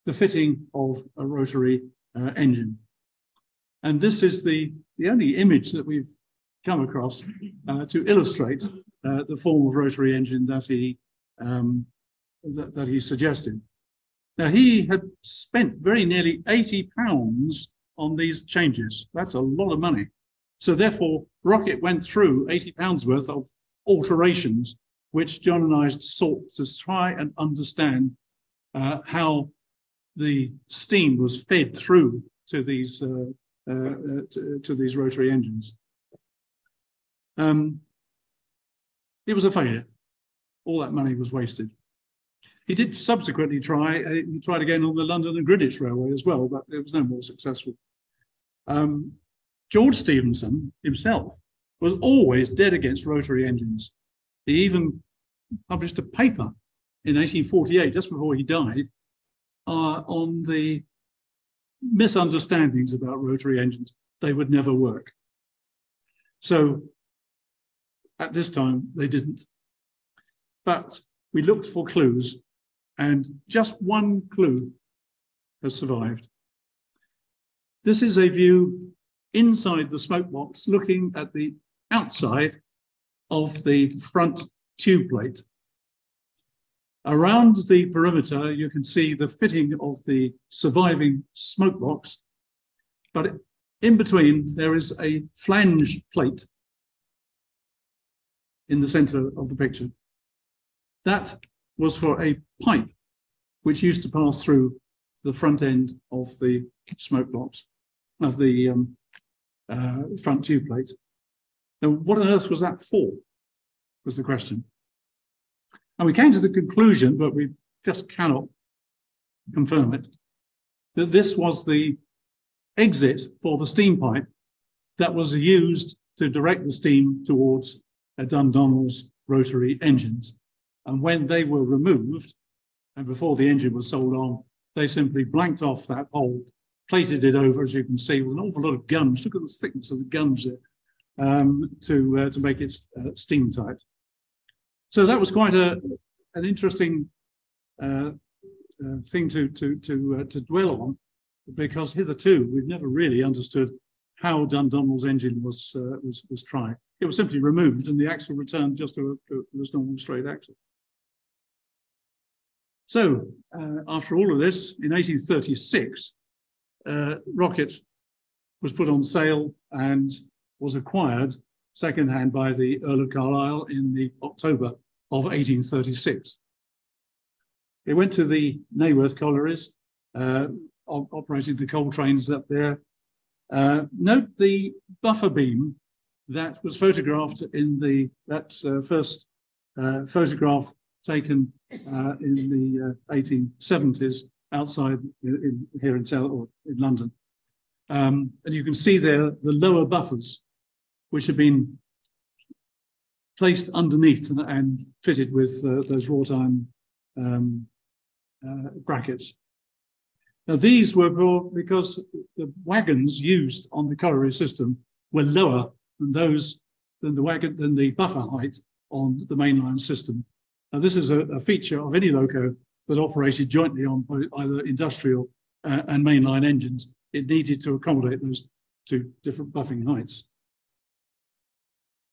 the fitting of a rotary uh, engine. And this is the, the only image that we've come across uh, to illustrate uh, the form of rotary engine that he, um, that, that he suggested. Now, he had spent very nearly 80 pounds on these changes. That's a lot of money. So therefore, Rocket went through 80 pounds worth of alterations, which John and I sought to try and understand uh, how the steam was fed through to these uh, uh, uh to, to, these rotary engines. Um, it was a failure. All that money was wasted. He did subsequently try, uh, he tried again on the London and Greenwich Railway as well, but it was no more successful. Um, George Stephenson himself was always dead against rotary engines. He even published a paper in 1848, just before he died, uh, on the misunderstandings about rotary engines. They would never work. So at this time, they didn't. But we looked for clues, and just one clue has survived. This is a view inside the smoke box, looking at the outside of the front tube plate. Around the perimeter, you can see the fitting of the surviving smoke box, but in between, there is a flange plate in the center of the picture. That was for a pipe which used to pass through the front end of the smoke box, of the um, uh, front tube plate. Now, what on earth was that for? Was the question. And we came to the conclusion, but we just cannot confirm it, that this was the exit for the steam pipe that was used to direct the steam towards a Dundonald's rotary engines. And when they were removed, and before the engine was sold on, they simply blanked off that hole plated it over, as you can see, with an awful lot of guns. Look at the thickness of the guns there um, to, uh, to make it uh, steam tight. So that was quite a, an interesting uh, uh thing to, to, to, uh, to dwell on, because hitherto we've never really understood how Dundonald's engine was, uh, was, was tried. It was simply removed and the axle returned just to a, to a normal straight axle. So after all of this, in 1836, uh, rocket was put on sale and was acquired secondhand by the Earl of Carlisle in the October of 1836. It went to the Naworth collieries, uh, operated the coal trains up there, Uh, note the buffer beam that was photographed in the that uh, first uh, photograph taken uh, in the 1870s outside in, here in, or in London. Um, and you can see there the lower buffers, which have been placed underneath and, and fitted with uh, those wrought iron um, uh, brackets. Now these were brought because the wagons used on the colliery system were lower than those than the wagon than the buffer height on the mainline system. Now this is a, a feature of any loco that operated jointly on either industrial uh, and mainline engines. It needed to accommodate those two different buffing heights.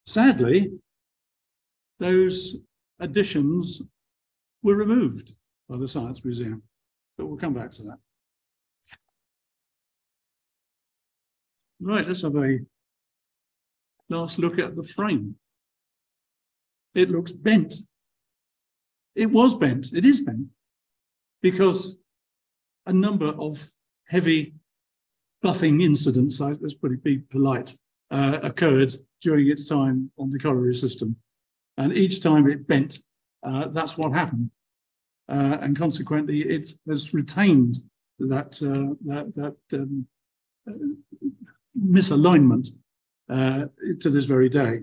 Sadly, those additions were removed by the Science Museum, but we'll come back to that. Right, let's have a last look at the frame. It looks bent. It was bent, it is bent, because a number of heavy buffing incidents, let's put it be polite, uh, occurred during its time on the colliery system. And each time it bent, uh, that's what happened. Uh, and consequently, it has retained that, uh, that, that um, misalignment uh, to this very day.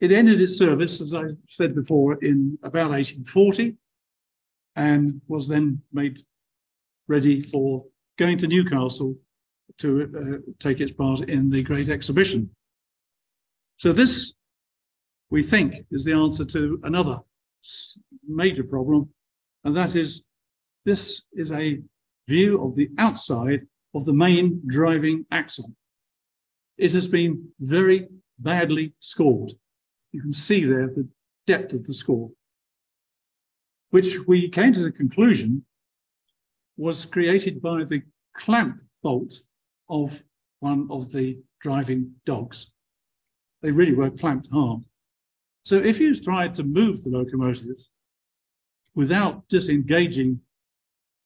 It ended its service, as I said before, in about 1840 and was then made ready for going to Newcastle to uh, take its part in the Great Exhibition. So this, we think, is the answer to another major problem, and that is this is a view of the outside of the main driving axle. It has been very badly scored. You can see there the depth of the score, which we came to the conclusion was created by the clamp bolt of one of the driving dogs. They really were clamped hard. So if you tried to move the locomotive without disengaging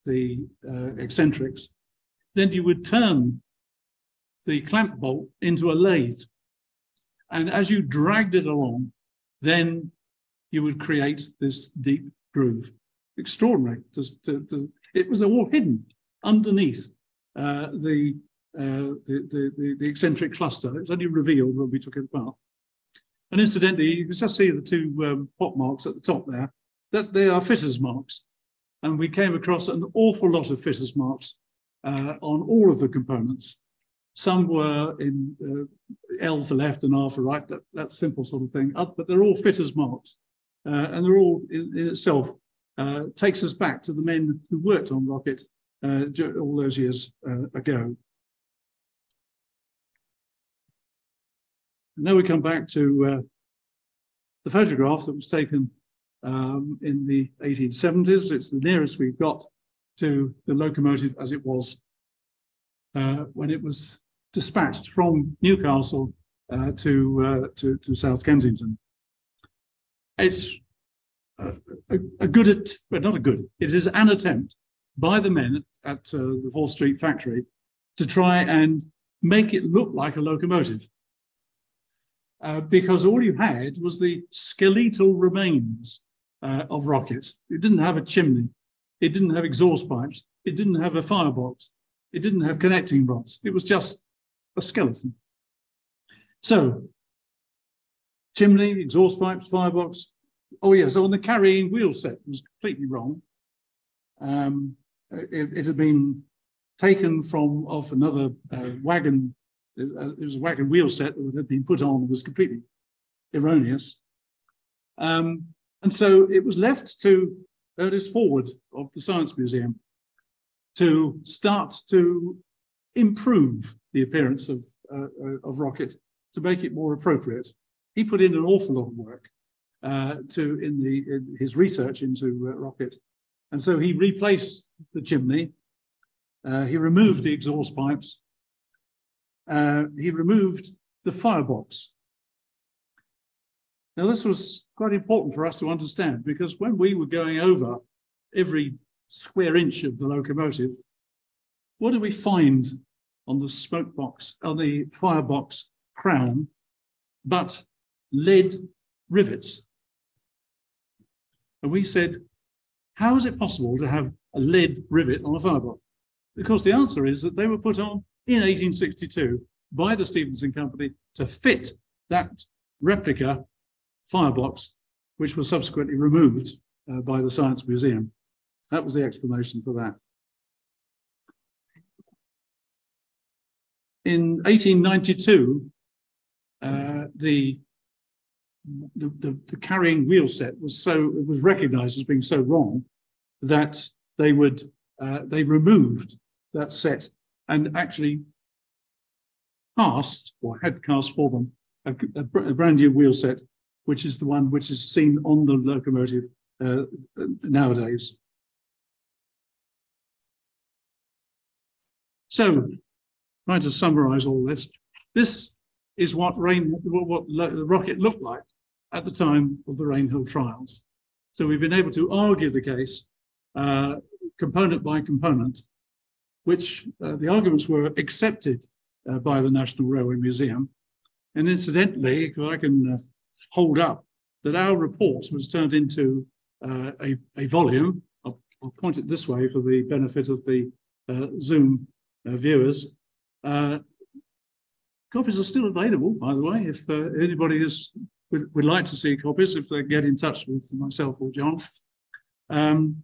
the uh, eccentrics, then you would turn the clamp bolt into a lathe. And as you dragged it along, then you would create this deep groove. Extraordinary. It was all hidden underneath uh, the, uh, the, the, the, the, eccentric cluster. It was only revealed when we took it apart. And incidentally, you can just see the two um, pot marks at the top there, that they are fitters marks. And we came across an awful lot of fitters marks uh, on all of the components. Some were in uh, L for left and R for right, that, that simple sort of thing, but they're all fitters marks. Uh, and they're all in, in itself uh, takes us back to the men who worked on Rocket uh, all those years ago. And now we come back to the photograph that was taken um, in the 1870s. It's the nearest we've got to the locomotive as it was uh, when it was dispatched from Newcastle uh, to, uh, to, to South Kensington. It's a, a, a good, but not a good, it is an attempt by the men at uh, the Forth Street factory to try and make it look like a locomotive. Uh, because all you had was the skeletal remains uh, of rockets. It didn't have a chimney. It didn't have exhaust pipes. It didn't have a firebox. It didn't have connecting rods. It was just a skeleton. So, chimney, exhaust pipes, firebox. Oh, yes, on the carrying wheel set was completely wrong. Um, it, it, had been taken from off another uh, wagon. Uh, it was a wagon wheel set that had been put on was completely erroneous. Um, and so it was left to Ernest Forward of the Science Museum to start to improve the appearance of, uh, uh, of Rocket to make it more appropriate. He put in an awful lot of work uh, to in the in his research into uh, Rocket, and so he replaced the chimney. Uh, he removed the exhaust pipes. Uh, he removed the firebox. Now this was quite important for us to understand because when we were going over every square inch of the locomotive, what do we find on the smoke box, on the firebox crown, but lead rivets? And we said, how is it possible to have a lead rivet on a firebox? Because the answer is that they were put on in 1862 by the Stephenson Company to fit that replica firebox, which was subsequently removed uh, by the Science Museum. That was the explanation for that. In 1892, uh, the, the, the, the, carrying wheel set was so it was recognized as being so wrong that they would uh, they removed that set and actually cast or had cast for them a, a, brand new wheel set, which is the one which is seen on the locomotive uh, nowadays. So, trying to summarize all this, this is what rain, what the rocket looked like at the time of the Rainhill trials. So we've been able to argue the case uh, component by component, which uh, the arguments were accepted uh, by the National Railway Museum. And incidentally, if I can uh, hold up, that our report was turned into uh, a, a volume. I'll, I'll, point it this way for the benefit of the uh, Zoom viewers. Copies are still available, by the way, if anybody is would, would, like to see copies, if they get in touch with myself or John. Um,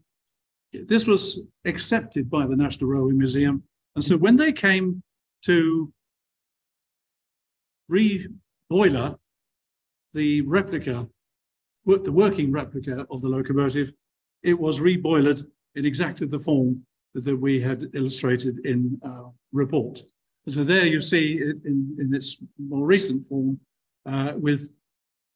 this was accepted by the National Railway Museum. And so when they came to re-boiler the replica the working replica of the locomotive, it was reboilered in exactly the form that we had illustrated in our report. So there you see it in, in its more recent form uh, with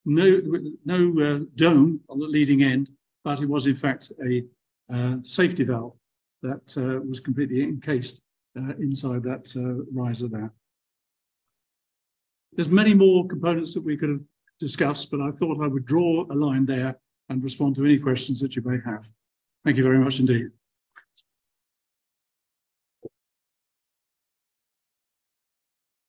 no, no uh, dome on the leading end, but it was in fact a uh, safety valve that uh, was completely encased uh, inside that uh, riser there. There's many more components that we could have discussed, but I thought I would draw a line there and respond to any questions that you may have. Thank you very much indeed.